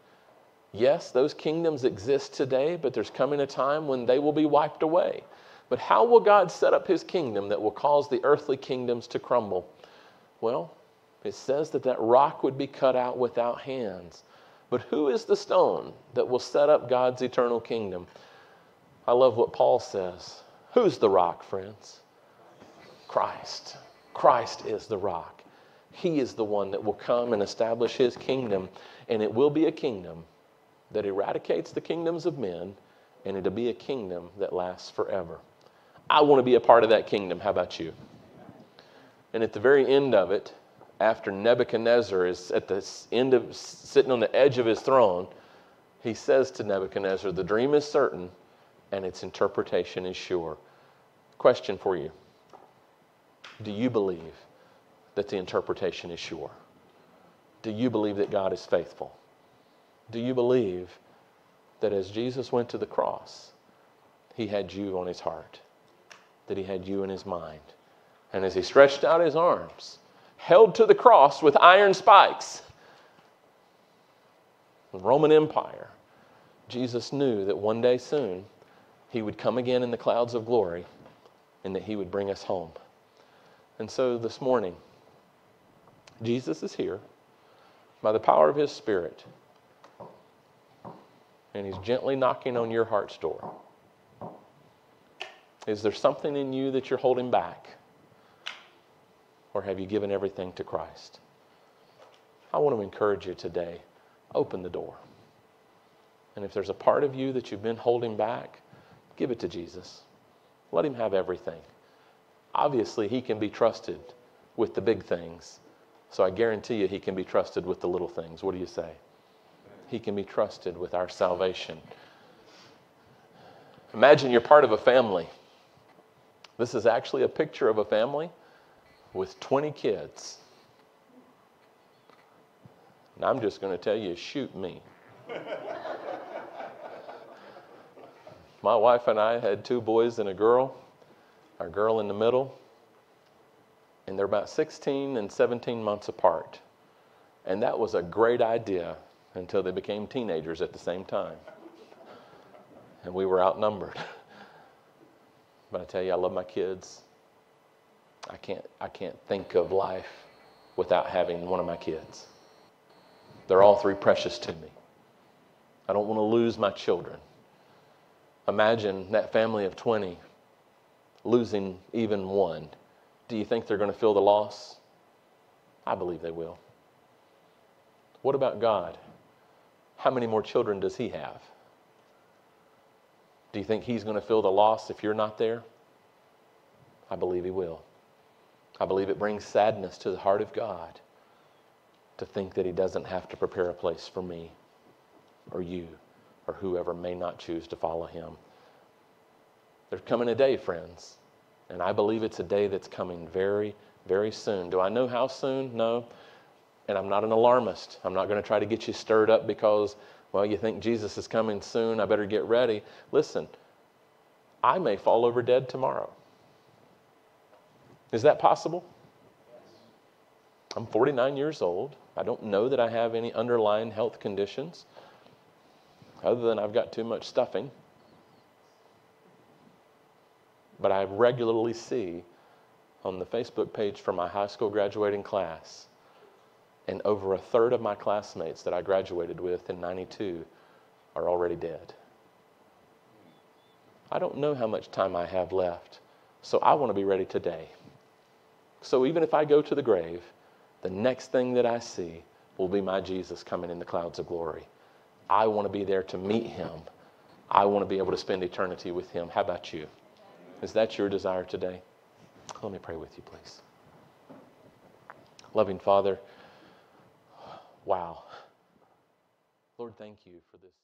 Yes, those kingdoms exist today, but there's coming a time when they will be wiped away. But how will God set up his kingdom that will cause the earthly kingdoms to crumble? Well, it says that that rock would be cut out without hands. But who is the stone that will set up God's eternal kingdom? I love what Paul says. Who's the rock, friends? Christ. Christ is the rock. He is the one that will come and establish his kingdom, and it will be a kingdom that eradicates the kingdoms of men, and it'll be a kingdom that lasts forever. I want to be a part of that kingdom. How about you? And at the very end of it, after Nebuchadnezzar is at the end of sitting on the edge of his throne, he says to Nebuchadnezzar, The dream is certain and its interpretation is sure. Question for you Do you believe that the interpretation is sure? Do you believe that God is faithful? Do you believe that as Jesus went to the cross, he had you on his heart, that he had you in his mind? And as he stretched out his arms, held to the cross with iron spikes, the Roman Empire, Jesus knew that one day soon he would come again in the clouds of glory and that he would bring us home. And so this morning, Jesus is here by the power of his Spirit, and he's gently knocking on your heart's door. Is there something in you that you're holding back? Or have you given everything to Christ? I want to encourage you today open the door. And if there's a part of you that you've been holding back, give it to Jesus. Let Him have everything. Obviously, He can be trusted with the big things. So I guarantee you, He can be trusted with the little things. What do you say? He can be trusted with our salvation. Imagine you're part of a family. This is actually a picture of a family with 20 kids. And I'm just going to tell you shoot me. My wife and I had two boys and a girl, our girl in the middle, and they're about 16 and 17 months apart. And that was a great idea until they became teenagers at the same time. And we were outnumbered. But I tell you, I love my kids. I can't, I can't think of life without having one of my kids. They're all three precious to me. I don't want to lose my children. Imagine that family of 20 losing even one. Do you think they're going to feel the loss? I believe they will. What about God? How many more children does He have? Do you think He's going to feel the loss if you're not there? I believe He will. I believe it brings sadness to the heart of God to think that He doesn't have to prepare a place for me or you or whoever may not choose to follow Him. There's coming a day, friends, and I believe it's a day that's coming very, very soon. Do I know how soon? No. And I'm not an alarmist. I'm not going to try to get you stirred up because, well, you think Jesus is coming soon. I better get ready. Listen, I may fall over dead tomorrow. Is that possible? I'm 49 years old. I don't know that I have any underlying health conditions other than I've got too much stuffing. But I regularly see on the Facebook page for my high school graduating class, and over a third of my classmates that I graduated with in 92 are already dead. I don't know how much time I have left, so I want to be ready today. So even if I go to the grave, the next thing that I see will be my Jesus coming in the clouds of glory. I want to be there to meet him. I want to be able to spend eternity with him. How about you? Is that your desire today? Let me pray with you, please. Loving Father, wow. Lord, thank you for this.